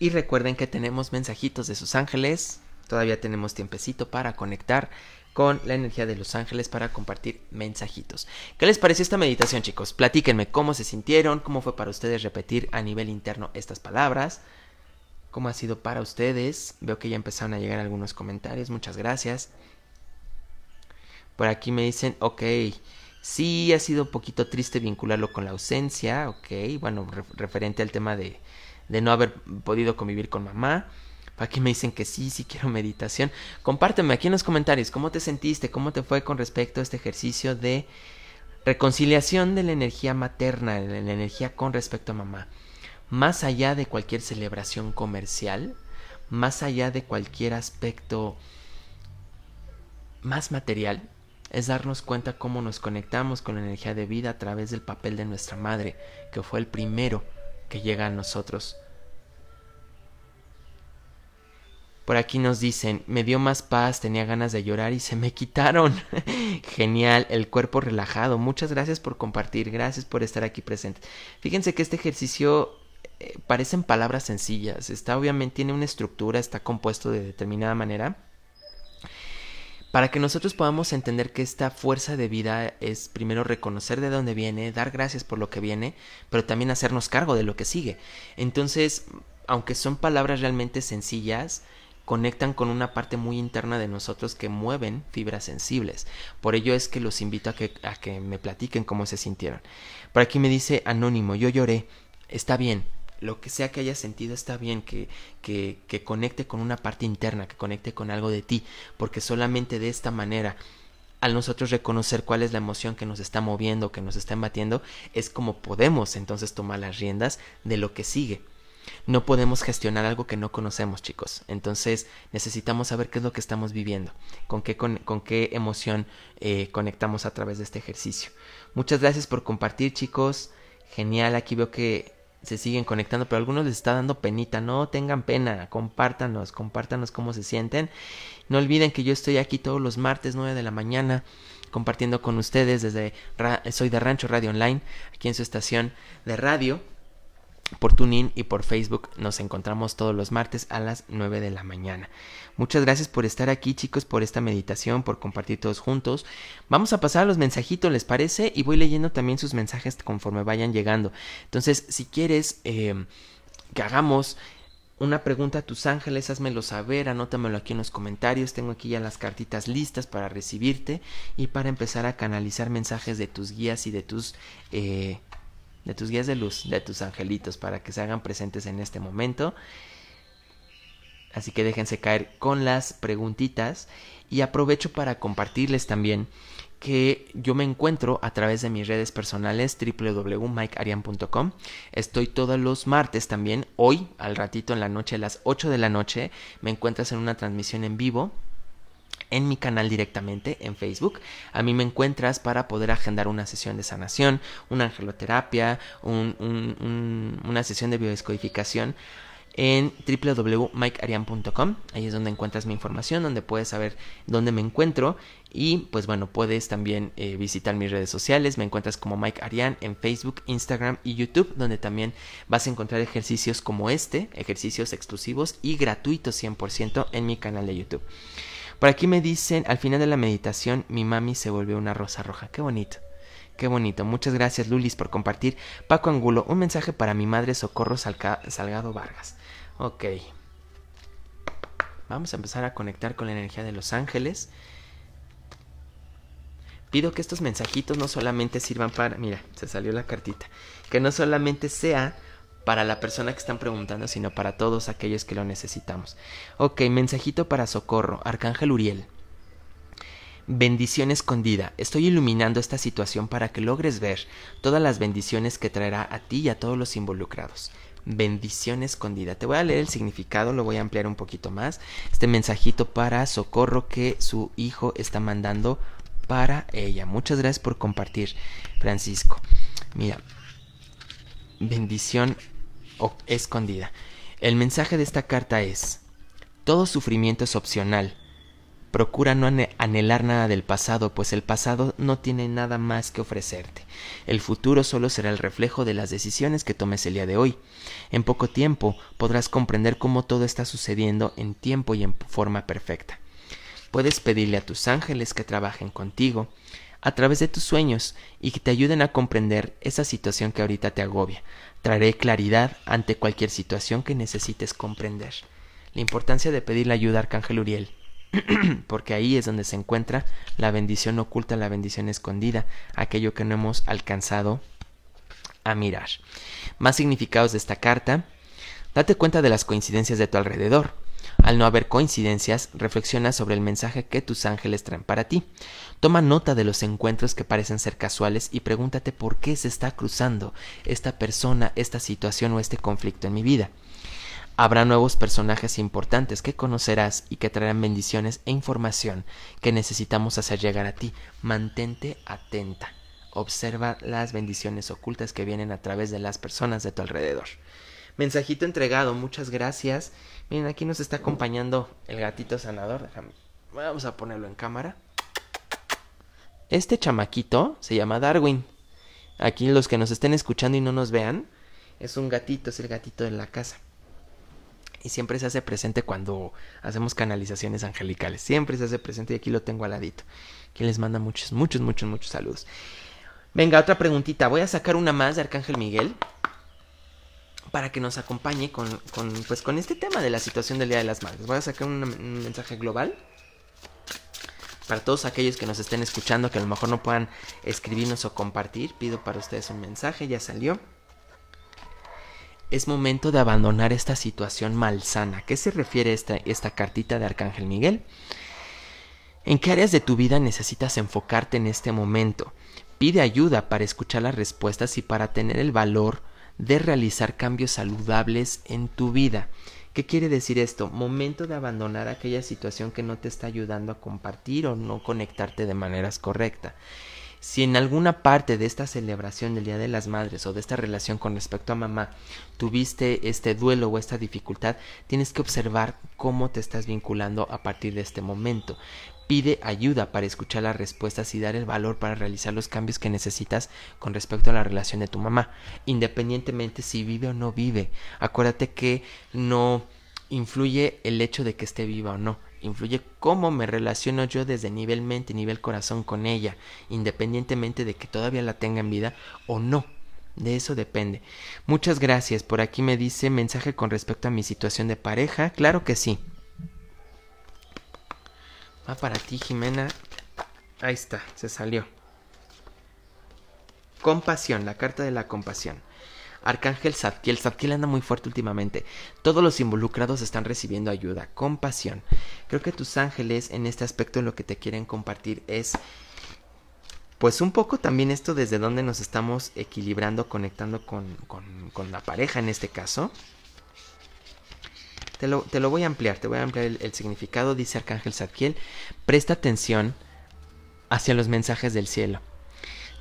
[SPEAKER 1] Y recuerden que tenemos mensajitos de sus ángeles. Todavía tenemos tiempecito para conectar con la energía de los ángeles para compartir mensajitos. ¿Qué les pareció esta meditación, chicos? Platíquenme cómo se sintieron, cómo fue para ustedes repetir a nivel interno estas palabras, cómo ha sido para ustedes. Veo que ya empezaron a llegar algunos comentarios, muchas gracias. Por aquí me dicen, ok, sí ha sido un poquito triste vincularlo con la ausencia, ok, bueno, referente al tema de, de no haber podido convivir con mamá. Aquí me dicen que sí, sí quiero meditación. Compárteme aquí en los comentarios cómo te sentiste, cómo te fue con respecto a este ejercicio de reconciliación de la energía materna, de la energía con respecto a mamá. Más allá de cualquier celebración comercial, más allá de cualquier aspecto más material, es darnos cuenta cómo nos conectamos con la energía de vida a través del papel de nuestra madre, que fue el primero que llega a nosotros. Por aquí nos dicen, me dio más paz, tenía ganas de llorar y se me quitaron. Genial, el cuerpo relajado. Muchas gracias por compartir, gracias por estar aquí presente. Fíjense que este ejercicio eh, parecen palabras sencillas, está obviamente tiene una estructura, está compuesto de determinada manera para que nosotros podamos entender que esta fuerza de vida es primero reconocer de dónde viene, dar gracias por lo que viene, pero también hacernos cargo de lo que sigue. Entonces, aunque son palabras realmente sencillas, conectan con una parte muy interna de nosotros que mueven fibras sensibles. Por ello es que los invito a que, a que me platiquen cómo se sintieron. Por aquí me dice Anónimo, yo lloré, está bien, lo que sea que hayas sentido está bien, que, que, que conecte con una parte interna, que conecte con algo de ti, porque solamente de esta manera al nosotros reconocer cuál es la emoción que nos está moviendo, que nos está embatiendo, es como podemos entonces tomar las riendas de lo que sigue. No podemos gestionar algo que no conocemos, chicos. Entonces necesitamos saber qué es lo que estamos viviendo, con qué, con, qué emoción eh, conectamos a través de este ejercicio. Muchas gracias por compartir, chicos. Genial, aquí veo que se siguen conectando, pero a algunos les está dando penita. No tengan pena, compártanos, compártanos cómo se sienten. No olviden que yo estoy aquí todos los martes 9 de la mañana compartiendo con ustedes desde soy de Rancho Radio Online, aquí en su estación de radio por TuneIn y por Facebook nos encontramos todos los martes a las 9 de la mañana. Muchas gracias por estar aquí chicos, por esta meditación, por compartir todos juntos. Vamos a pasar a los mensajitos, ¿les parece? Y voy leyendo también sus mensajes conforme vayan llegando. Entonces, si quieres eh, que hagamos una pregunta a tus ángeles, házmelo saber, anótamelo aquí en los comentarios. Tengo aquí ya las cartitas listas para recibirte y para empezar a canalizar mensajes de tus guías y de tus... Eh, de tus guías de luz, de tus angelitos, para que se hagan presentes en este momento. Así que déjense caer con las preguntitas y aprovecho para compartirles también que yo me encuentro a través de mis redes personales www.mikearian.com. Estoy todos los martes también, hoy al ratito en la noche a las 8 de la noche, me encuentras en una transmisión en vivo en mi canal directamente en Facebook. A mí me encuentras para poder agendar una sesión de sanación, una angeloterapia, una sesión de biodescodificación. en www.mikearian.com. Ahí es donde encuentras mi información, donde puedes saber dónde me encuentro. Y pues bueno, puedes también eh, visitar mis redes sociales. Me encuentras como Mike Arian en Facebook, Instagram y YouTube, donde también vas a encontrar ejercicios como este, ejercicios exclusivos y gratuitos 100% en mi canal de YouTube. Por aquí me dicen, al final de la meditación, mi mami se volvió una rosa roja. Qué bonito. Qué bonito. Muchas gracias, Lulis, por compartir. Paco Angulo, un mensaje para mi madre Socorro Salgado Vargas. Ok. Vamos a empezar a conectar con la energía de los ángeles. Pido que estos mensajitos no solamente sirvan para... Mira, se salió la cartita. Que no solamente sea para la persona que están preguntando, sino para todos aquellos que lo necesitamos. Ok, mensajito para Socorro, Arcángel Uriel. Bendición escondida. Estoy iluminando esta situación para que logres ver todas las bendiciones que traerá a ti y a todos los involucrados. Bendición escondida. Te voy a leer el significado, lo voy a ampliar un poquito más. Este mensajito para socorro que su hijo está mandando para ella. Muchas gracias por compartir, Francisco. Mira, bendición escondida. El mensaje de esta carta es, todo sufrimiento es opcional Procura no anhelar nada del pasado, pues el pasado no tiene nada más que ofrecerte. El futuro solo será el reflejo de las decisiones que tomes el día de hoy. En poco tiempo podrás comprender cómo todo está sucediendo en tiempo y en forma perfecta. Puedes pedirle a tus ángeles que trabajen contigo a través de tus sueños y que te ayuden a comprender esa situación que ahorita te agobia. Traeré claridad ante cualquier situación que necesites comprender. La importancia de pedir la ayuda Arcángel Uriel porque ahí es donde se encuentra la bendición oculta, la bendición escondida, aquello que no hemos alcanzado a mirar. Más significados de esta carta. Date cuenta de las coincidencias de tu alrededor. Al no haber coincidencias, reflexiona sobre el mensaje que tus ángeles traen para ti. Toma nota de los encuentros que parecen ser casuales y pregúntate por qué se está cruzando esta persona, esta situación o este conflicto en mi vida. Habrá nuevos personajes importantes que conocerás y que traerán bendiciones e información que necesitamos hacer llegar a ti. Mantente atenta. Observa las bendiciones ocultas que vienen a través de las personas de tu alrededor. Mensajito entregado, muchas gracias. Miren, aquí nos está acompañando el gatito sanador. Vamos a ponerlo en cámara. Este chamaquito se llama Darwin. Aquí los que nos estén escuchando y no nos vean, es un gatito, es el gatito de la casa y siempre se hace presente cuando hacemos canalizaciones angelicales. Siempre se hace presente y aquí lo tengo al ladito. Que les manda muchos, muchos, muchos, muchos saludos. Venga, otra preguntita. Voy a sacar una más de Arcángel Miguel para que nos acompañe con, pues, con este tema de la situación del Día de las Madres. Voy a sacar un mensaje global para todos aquellos que nos estén escuchando, que a lo mejor no puedan escribirnos o compartir. Pido para ustedes un mensaje, ya salió es momento de abandonar esta situación malsana. ¿Qué se refiere esta, esta cartita de Arcángel Miguel? ¿En qué áreas de tu vida necesitas enfocarte en este momento? Pide ayuda para escuchar las respuestas y para tener el valor de realizar cambios saludables en tu vida. ¿Qué quiere decir esto? Momento de abandonar aquella situación que no te está ayudando a compartir o no conectarte de maneras correctas. Si en alguna parte de esta celebración del Día de las Madres o de esta relación con respecto a mamá tuviste este duelo o esta dificultad, tienes que observar cómo te estás vinculando a partir de este momento. Pide ayuda para escuchar las respuestas y dar el valor para realizar los cambios que necesitas con respecto a la relación de tu mamá, independientemente si vive o no vive. Acuérdate que no influye el hecho de que esté viva o no influye cómo me relaciono yo desde nivel mente, nivel corazón con ella, independientemente de que todavía la tenga en vida o no. De eso depende. Muchas gracias. Por aquí me dice mensaje con respecto a mi situación de pareja. Claro que sí. Va para ti, Jimena. Ahí está, se salió. Compasión, la carta de la compasión. Arcángel Zadkiel. Zadkiel anda muy fuerte últimamente. Todos los involucrados están recibiendo ayuda, compasión. Creo que tus ángeles en este aspecto lo que te quieren compartir es pues un poco también esto desde donde nos estamos equilibrando, conectando con, con, la pareja en este caso. Te lo, te lo, voy a ampliar, te voy a ampliar el, significado, dice Arcángel Zadkiel. Presta atención hacia los mensajes del cielo.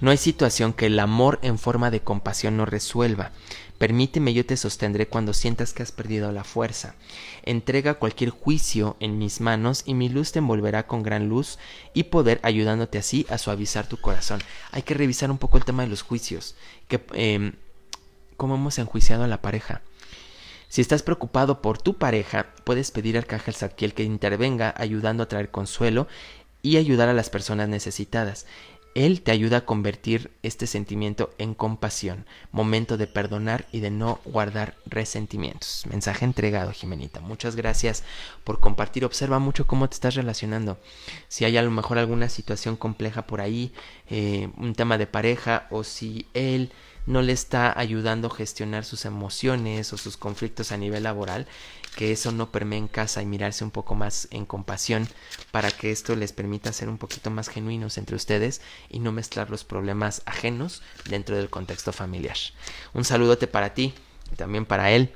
[SPEAKER 1] No hay situación que el amor en forma de compasión no resuelva. Permíteme, yo te sostendré cuando sientas que has perdido la fuerza. Entrega cualquier juicio en mis manos y mi luz te envolverá con gran luz y poder ayudándote así a suavizar tu corazón. Hay que revisar un poco el tema de los juicios. Que, eh, ¿Cómo hemos enjuiciado a la pareja? Si estás preocupado por tu pareja, puedes pedir al Arcángel Zadkiel que intervenga ayudando a traer consuelo y ayudar a las personas necesitadas. Él te ayuda a convertir este sentimiento en compasión, momento de perdonar y de no guardar resentimientos. Mensaje entregado, Jimenita. Muchas gracias por compartir. Observa mucho cómo te estás relacionando. Si hay a lo mejor alguna situación compleja por ahí, eh, un tema de pareja, o si él no le está ayudando a gestionar sus emociones o sus conflictos a nivel laboral, que eso no permee en casa y mirarse un poco más en compasión para que esto les permita ser un poquito más genuinos entre ustedes y no mezclar los problemas ajenos dentro del contexto familiar. Un saludote para ti y también para él.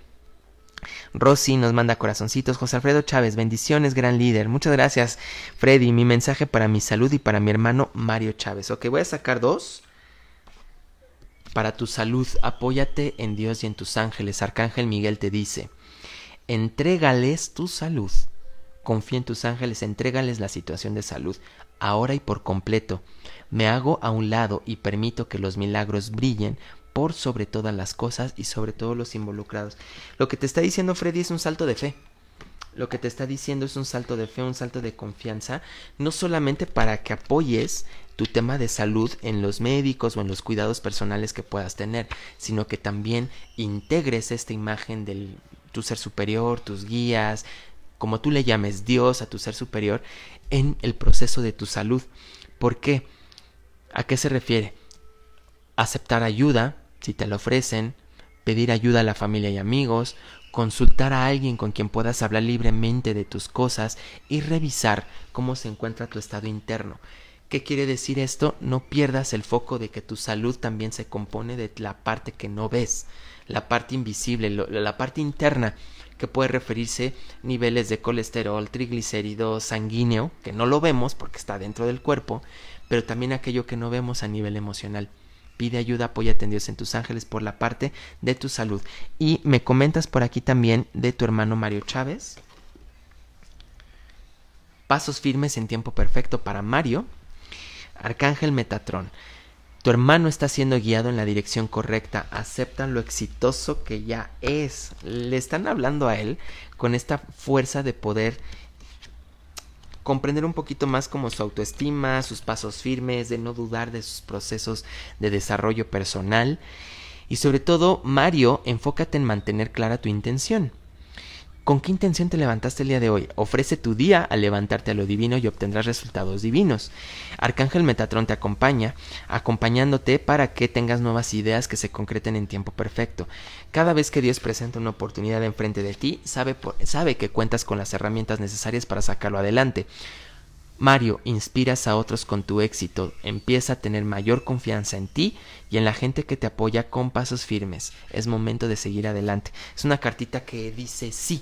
[SPEAKER 1] Rosy nos manda corazoncitos. José Alfredo Chávez, bendiciones, gran líder. Muchas gracias, Freddy. Mi mensaje para mi salud y para mi hermano Mario Chávez. Ok, voy a sacar dos para tu salud, apóyate en Dios y en tus ángeles. Arcángel Miguel te dice, entrégales tu salud. Confía en tus ángeles, entrégales la situación de salud, ahora y por completo. Me hago a un lado y permito que los milagros brillen por sobre todas las cosas y sobre todos los involucrados. Lo que te está diciendo Freddy es un salto de fe lo que te está diciendo es un salto de fe, un salto de confianza, no solamente para que apoyes tu tema de salud en los médicos o en los cuidados personales que puedas tener, sino que también integres esta imagen del tu ser superior, tus guías, como tú le llames Dios a tu ser superior, en el proceso de tu salud. ¿Por qué? ¿A qué se refiere? Aceptar ayuda, si te la ofrecen, pedir ayuda a la familia y amigos, consultar a alguien con quien puedas hablar libremente de tus cosas y revisar cómo se encuentra tu estado interno. ¿Qué quiere decir esto? No pierdas el foco de que tu salud también se compone de la parte que no ves, la parte invisible, la parte interna, que puede referirse niveles de colesterol, triglicéridos, sanguíneo, que no lo vemos porque está dentro del cuerpo, pero también aquello que no vemos a nivel emocional. Pide ayuda, apóyate en Dios en tus ángeles por la parte de tu salud. Y me comentas por aquí también de tu hermano Mario Chávez. Pasos firmes en tiempo perfecto para Mario. Arcángel Metatrón. Tu hermano está siendo guiado en la dirección correcta. Aceptan lo exitoso que ya es. Le están hablando a él con esta fuerza de poder comprender un poquito más como su autoestima, sus pasos firmes, de no dudar de sus procesos de desarrollo personal. Y sobre todo, Mario, enfócate en mantener clara tu intención. ¿Con qué intención te levantaste el día de hoy? Ofrece tu día al levantarte a lo divino y obtendrás resultados divinos. Arcángel Metatrón te acompaña, acompañándote para que tengas nuevas ideas que se concreten en tiempo perfecto. Cada vez que Dios presenta una oportunidad enfrente de ti, sabe, sabe que cuentas con las herramientas necesarias para sacarlo adelante. Mario, inspiras a otros con tu éxito, empieza a tener mayor confianza en ti y en la gente que te apoya con pasos firmes. Es momento de seguir adelante. Es una cartita que dice sí,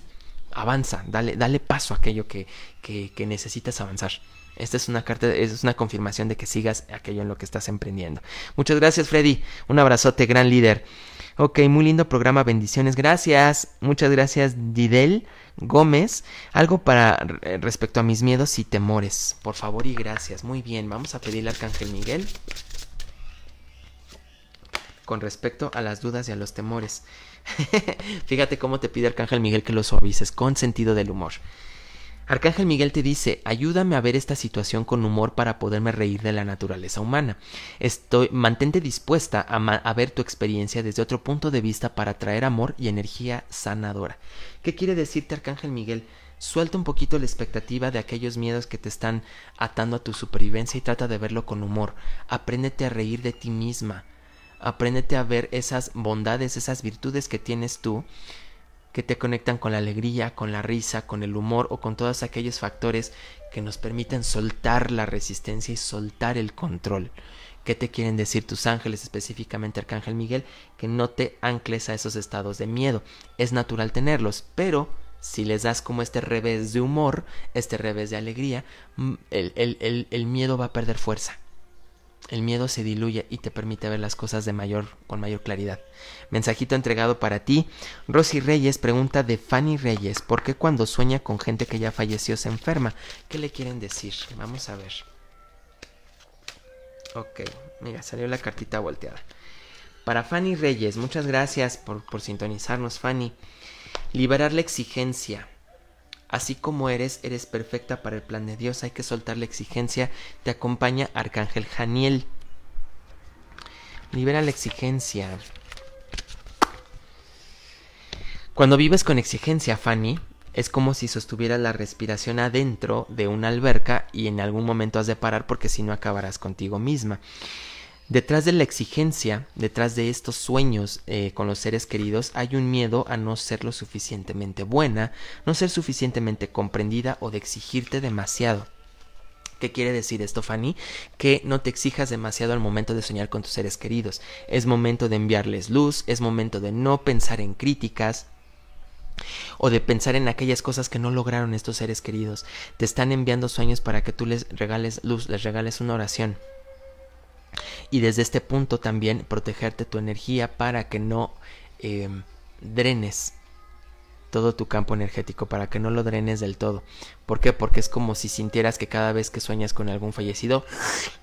[SPEAKER 1] avanza, dale, dale paso a aquello que, que, que necesitas avanzar. Esta es una carta, es una confirmación de que sigas aquello en lo que estás emprendiendo. Muchas gracias, Freddy. Un abrazote, gran líder. Ok, muy lindo programa, bendiciones. Gracias. Muchas gracias, Didel Gómez. Algo para respecto a mis miedos y temores. Por favor y gracias. Muy bien, vamos a pedirle al Arcángel Miguel con respecto a las dudas y a los temores. Fíjate cómo te pide Arcángel Miguel que lo suavices con sentido del humor. Arcángel Miguel te dice, ayúdame a ver esta situación con humor para poderme reír de la naturaleza humana. Estoy, mantente dispuesta a, a, ver tu experiencia desde otro punto de vista para traer amor y energía sanadora. ¿Qué quiere decirte Arcángel Miguel? Suelta un poquito la expectativa de aquellos miedos que te están atando a tu supervivencia y trata de verlo con humor. Apréndete a reír de ti misma. Apréndete a ver esas bondades, esas virtudes que tienes tú, que te conectan con la alegría, con la risa, con el humor o con todos aquellos factores que nos permiten soltar la resistencia y soltar el control. ¿Qué te quieren decir tus ángeles, específicamente Arcángel Miguel? Que no te ancles a esos estados de miedo. Es natural tenerlos, pero si les das como este revés de humor, este revés de alegría, mm, el, el, miedo va a perder fuerza el miedo se diluye y te permite ver las cosas de mayor, con mayor claridad. Mensajito entregado para ti. Rosy Reyes pregunta de Fanny Reyes, ¿por qué cuando sueña con gente que ya falleció se enferma? ¿Qué le quieren decir? Vamos a ver. Ok, mira, salió la cartita volteada. Para Fanny Reyes, muchas gracias por, por sintonizarnos, Fanny. Liberar la exigencia. Así como eres, eres perfecta para el plan de Dios. Hay que soltar la exigencia. Te acompaña Arcángel Janiel. Libera la exigencia. Cuando vives con exigencia, Fanny, es como si sostuvieras la respiración adentro de una alberca y en algún momento has de parar porque si no acabarás contigo misma. Detrás de la exigencia, detrás de estos sueños eh, con los seres queridos, hay un miedo a no ser lo suficientemente buena, no ser suficientemente comprendida o de exigirte demasiado. ¿Qué quiere decir esto, Fanny? Que no te exijas demasiado al momento de soñar con tus seres queridos. Es momento de enviarles luz, es momento de no pensar en críticas, o de pensar en aquellas cosas que no lograron estos seres queridos. Te están enviando sueños para que tú les regales luz, les regales una oración y desde este punto también protegerte tu energía para que no em, drenes todo tu campo energético para que no lo drenes del todo. ¿Por qué? Porque es como si sintieras que cada vez que sueñas con algún fallecido,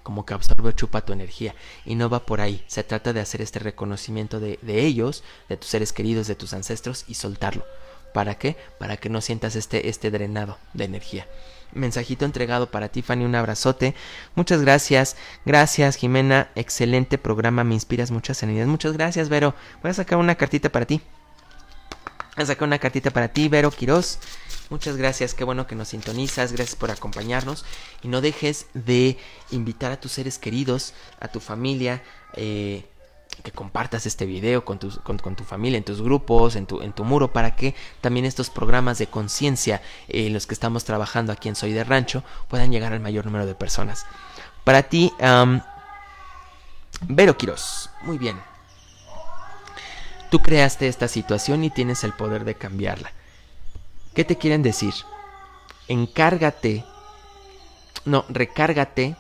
[SPEAKER 1] como que absorbe o chupa tu energía. Y no va por ahí. Se trata de hacer este reconocimiento de, de ellos, de tus seres queridos, de tus ancestros y soltarlo. ¿Para qué? Para que no sientas este, este drenado de energía mensajito entregado para Tiffany, un abrazote. Muchas gracias, gracias Jimena, excelente programa, me inspiras muchas sanidades. Muchas gracias, Vero. Voy a sacar una cartita para ti. Voy a sacar una cartita para ti, Vero Quiroz. Muchas gracias, qué bueno que nos sintonizas, gracias por acompañarnos y no dejes de invitar a tus seres queridos, a tu familia, eh, que compartas este video con tu, con, tu familia, en tus grupos, en tu, en tu muro, para que también estos programas de conciencia en eh, los que estamos trabajando aquí en Soy de Rancho puedan llegar al mayor número de personas. Para ti, Vero Quiroz, muy bien. Tú creaste esta situación y tienes el poder de cambiarla. ¿Qué te quieren decir? Encárgate, no, recárgate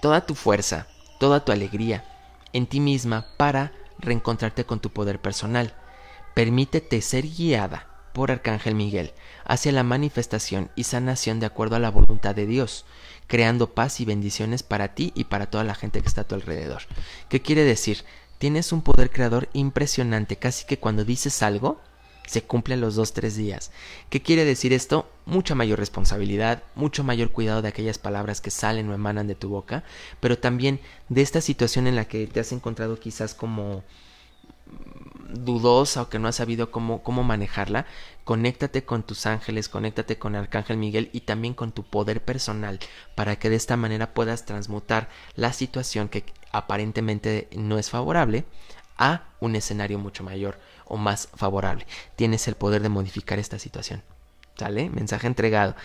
[SPEAKER 1] toda tu fuerza, toda tu alegría, en ti misma para reencontrarte con tu poder personal. Permítete ser guiada por Arcángel Miguel hacia la manifestación y sanación de acuerdo a la voluntad de Dios, creando paz y bendiciones para ti y para toda la gente que está a tu alrededor. ¿Qué quiere decir? Tienes un poder creador impresionante, casi que cuando dices algo, se cumple los dos, tres días. ¿Qué quiere decir esto? Mucha mayor responsabilidad, mucho mayor cuidado de aquellas palabras que salen o emanan de tu boca, pero también de esta situación en la que te has encontrado quizás como dudosa o que no has sabido cómo, cómo manejarla, conéctate con tus ángeles, conéctate con Arcángel Miguel y también con tu poder personal para que de esta manera puedas transmutar la situación que aparentemente no es favorable a un escenario mucho mayor o más favorable. Tienes el poder de modificar esta situación. ¿Sale? Mensaje entregado.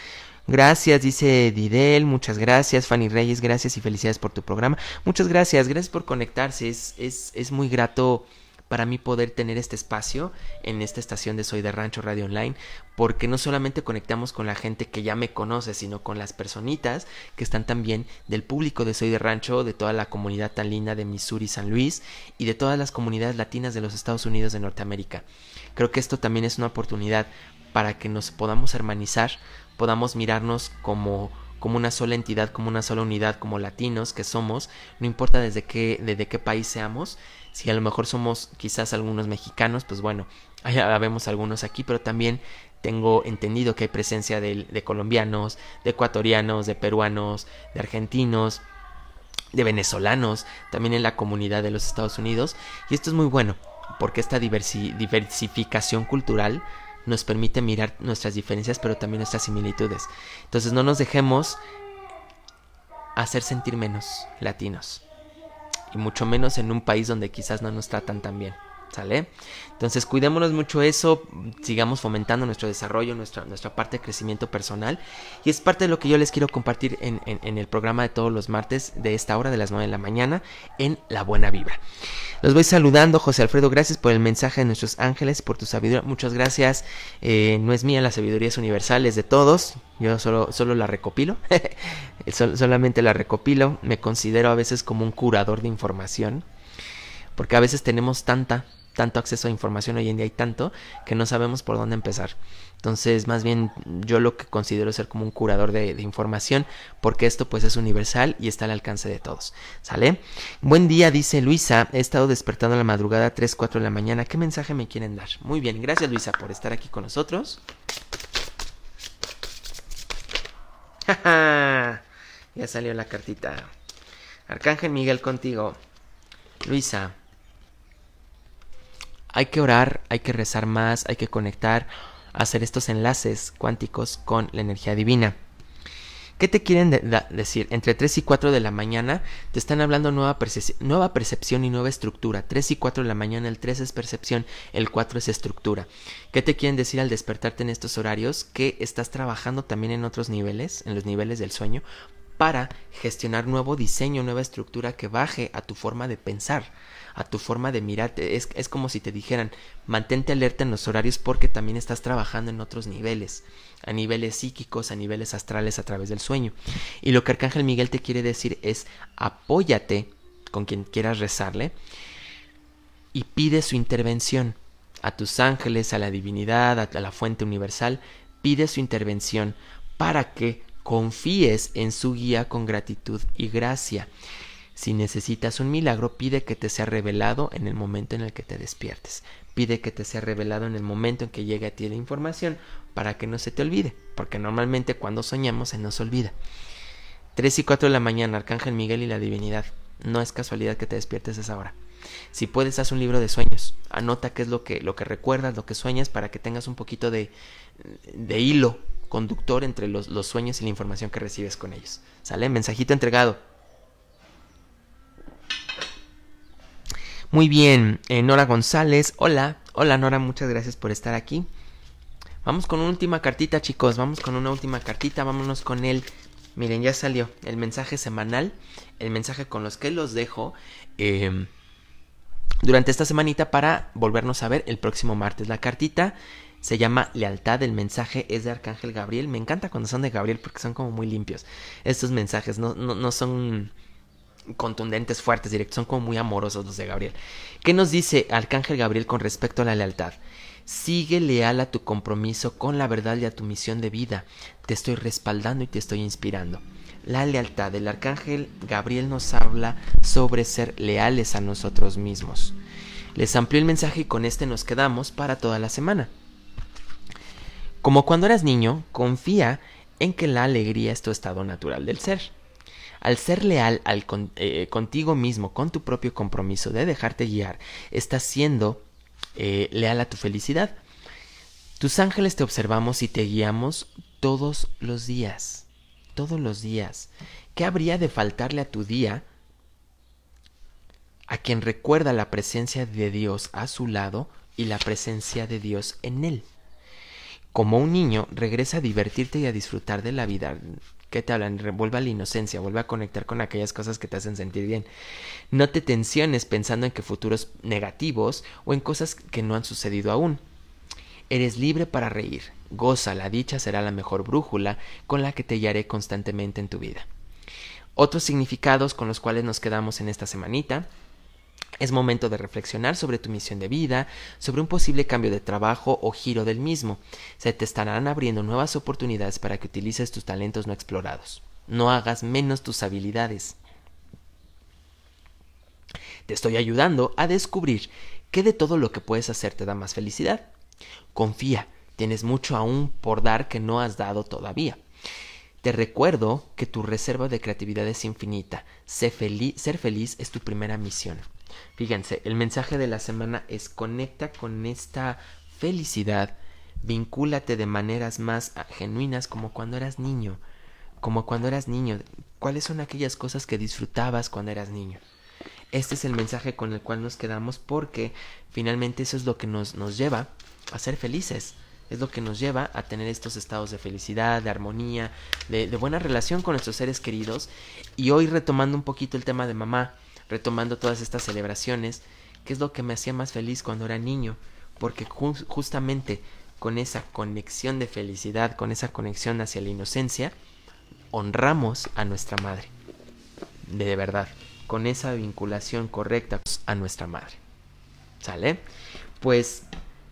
[SPEAKER 1] Gracias, dice Didel, muchas gracias, Fanny Reyes, gracias y felicidades por tu programa. Muchas gracias, gracias por conectarse, es, es, es muy grato para mí poder tener este espacio en esta estación de Soy de Rancho Radio Online, porque no solamente conectamos con la gente que ya me conoce, sino con las personitas que están también del público de Soy de Rancho, de toda la comunidad tan linda de Missouri, San Luis y de todas las comunidades latinas de los Estados Unidos de Norteamérica. Creo que esto también es una oportunidad para que nos podamos hermanizar, podamos mirarnos como como una sola entidad, como una sola unidad, como latinos que somos, no importa desde qué, desde qué país seamos, si a lo mejor somos quizás algunos mexicanos, pues bueno, ya vemos algunos aquí, pero también tengo entendido que hay presencia de, de colombianos, de ecuatorianos, de peruanos, de argentinos, de venezolanos, también en la comunidad de los Estados Unidos, y esto es muy bueno, porque esta diversificación cultural nos permite mirar nuestras diferencias, pero también nuestras similitudes. Entonces no nos dejemos hacer sentir menos latinos. Y mucho menos en un país donde quizás no nos tratan tan bien. ¿Sale? Entonces cuidémonos mucho eso, sigamos fomentando nuestro desarrollo, nuestra, nuestra parte de crecimiento personal. Y es parte de lo que yo les quiero compartir en, el programa de todos los martes de esta hora de las 9 de la mañana en La Buena Vibra. Los voy saludando, José Alfredo, gracias por el mensaje de nuestros ángeles, por tu sabiduría. Muchas gracias. Eh, no es mía, la sabiduría es universal, es de todos. Yo solo, solo la recopilo. solamente la recopilo. Me considero a veces como un curador de información. Porque a veces tenemos tanta, tanto acceso a información hoy en día hay tanto que no sabemos por dónde empezar. Entonces, más bien yo lo que considero ser como un curador de, información, porque esto pues es universal y está al alcance de todos. ¿Sale? Buen día, dice Luisa. He estado despertando la madrugada 3, 4 de la mañana. ¿Qué mensaje me quieren dar? Muy bien, gracias Luisa por estar aquí con nosotros. ya salió la cartita. Arcángel Miguel contigo. Luisa hay que orar, hay que rezar más, hay que conectar, hacer estos enlaces cuánticos con la energía divina. ¿Qué te quieren decir? Entre 3 y 4 de la mañana te están hablando nueva, nueva percepción y nueva estructura. 3 y 4 de la mañana, el 3 es percepción, el 4 es estructura. ¿Qué te quieren decir al despertarte en estos horarios? Que estás trabajando también en otros niveles, en los niveles del sueño, para gestionar nuevo diseño, nueva estructura que baje a tu forma de pensar a tu forma de mirarte. Es, es como si te dijeran, mantente alerta en los horarios porque también estás trabajando en otros niveles, a niveles psíquicos, a niveles astrales a través del sueño. Y lo que Arcángel Miguel te quiere decir es, apóyate con quien quieras rezarle y pide su intervención a tus ángeles, a la divinidad, a la fuente universal, pide su intervención para que confíes en su guía con gratitud y gracia. Si necesitas un milagro, pide que te sea revelado en el momento en el que te despiertes. Pide que te sea revelado en el momento en que llegue a ti la información para que no se te olvide, porque normalmente cuando soñamos se nos olvida. 3 y 4 de la mañana, Arcángel Miguel y la divinidad. No es casualidad que te despiertes a esa hora. Si puedes, haz un libro de sueños. Anota qué es lo que, lo que recuerdas, lo que sueñas, para que tengas un poquito de, de hilo conductor entre los, los sueños y la información que recibes con ellos. ¿Sale? Mensajito entregado. Muy bien, eh, Nora González, hola, hola Nora, muchas gracias por estar aquí. Vamos con una última cartita chicos, vamos con una última cartita, vámonos con el, miren ya salió, el mensaje semanal, el mensaje con los que los dejo em, durante esta semanita para volvernos a ver el próximo martes. La cartita se llama Lealtad, el mensaje es de Arcángel Gabriel, me encanta cuando son de Gabriel porque son como muy limpios. Estos mensajes no, no, no son contundentes, fuertes, directos, son como muy amorosos los de Gabriel. ¿Qué nos dice Arcángel Gabriel con respecto a la lealtad? Sigue leal a tu compromiso con la verdad y a tu misión de vida. Te estoy respaldando y te estoy inspirando. La lealtad. El arcángel Gabriel nos habla sobre ser leales a nosotros mismos. Les amplió el mensaje y con este nos quedamos para toda la semana. Como cuando eras niño, confía en que la alegría es tu estado natural del ser. Al ser leal al eh, contigo mismo, con tu propio compromiso de dejarte guiar, estás siendo eh, leal a tu felicidad. Tus ángeles te observamos y te guiamos todos los días. Todos los días. ¿Qué habría de faltarle a tu día a quien recuerda la presencia de Dios a su lado y la presencia de Dios en él? Como un niño, regresa a divertirte y a disfrutar de la vida. ¿Qué te hablan? Vuelve a la inocencia, vuelve a conectar con aquellas cosas que te hacen sentir bien. No te tensiones pensando en que futuros negativos o en cosas que no han sucedido aún. Eres libre para reír. Goza, la dicha será la mejor brújula con la que te guiaré constantemente en tu vida. Otros significados con los cuales nos quedamos en esta semanita es momento de reflexionar sobre tu misión de vida, sobre un posible cambio de trabajo o giro del mismo. Se te estarán abriendo nuevas oportunidades para que utilices tus talentos no explorados. No hagas menos tus habilidades. Te estoy ayudando a descubrir qué de todo lo que puedes hacer te da más felicidad. Confía, tienes mucho aún por dar que no has dado todavía. Te recuerdo que tu reserva de creatividad es infinita. ser feliz es tu primera misión. Fíjense, el mensaje de la semana es conecta con esta felicidad, vincúlate de maneras más genuinas como cuando eras niño, como cuando eras niño. ¿Cuáles son aquellas cosas que disfrutabas cuando eras niño? este es el mensaje con el cual nos quedamos porque finalmente eso es lo que nos, nos lleva a ser felices. Es lo que nos lleva a tener estos estados de felicidad, de armonía, de, de buena relación con nuestros seres queridos. Y hoy retomando un poquito el tema de mamá, retomando todas estas celebraciones, que es lo que me hacía más feliz cuando era niño, porque justamente con esa conexión de felicidad, con esa conexión hacia la inocencia, honramos a nuestra madre. De verdad, con esa vinculación correcta a nuestra madre. ¿Sale? Pues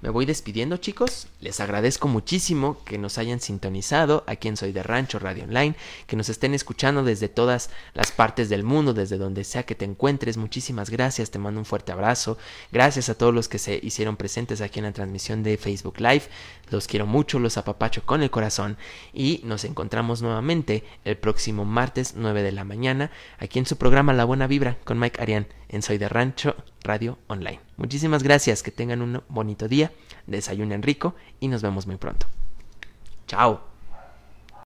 [SPEAKER 1] me voy despidiendo chicos, les agradezco muchísimo que nos hayan sintonizado aquí en Soy de Rancho Radio Online, que nos estén escuchando desde todas las partes del mundo, desde donde sea que te encuentres, muchísimas gracias, te mando un fuerte abrazo, gracias a todos los que se hicieron presentes aquí en la transmisión de Facebook Live, los quiero mucho, los apapacho con el corazón. Y nos encontramos nuevamente el próximo martes 9 de la mañana aquí en su programa La Buena Vibra con Mike Arián en Soy de Rancho Radio Online. Muchísimas gracias, que tengan un bonito día, desayunen rico y nos vemos muy pronto. Chao.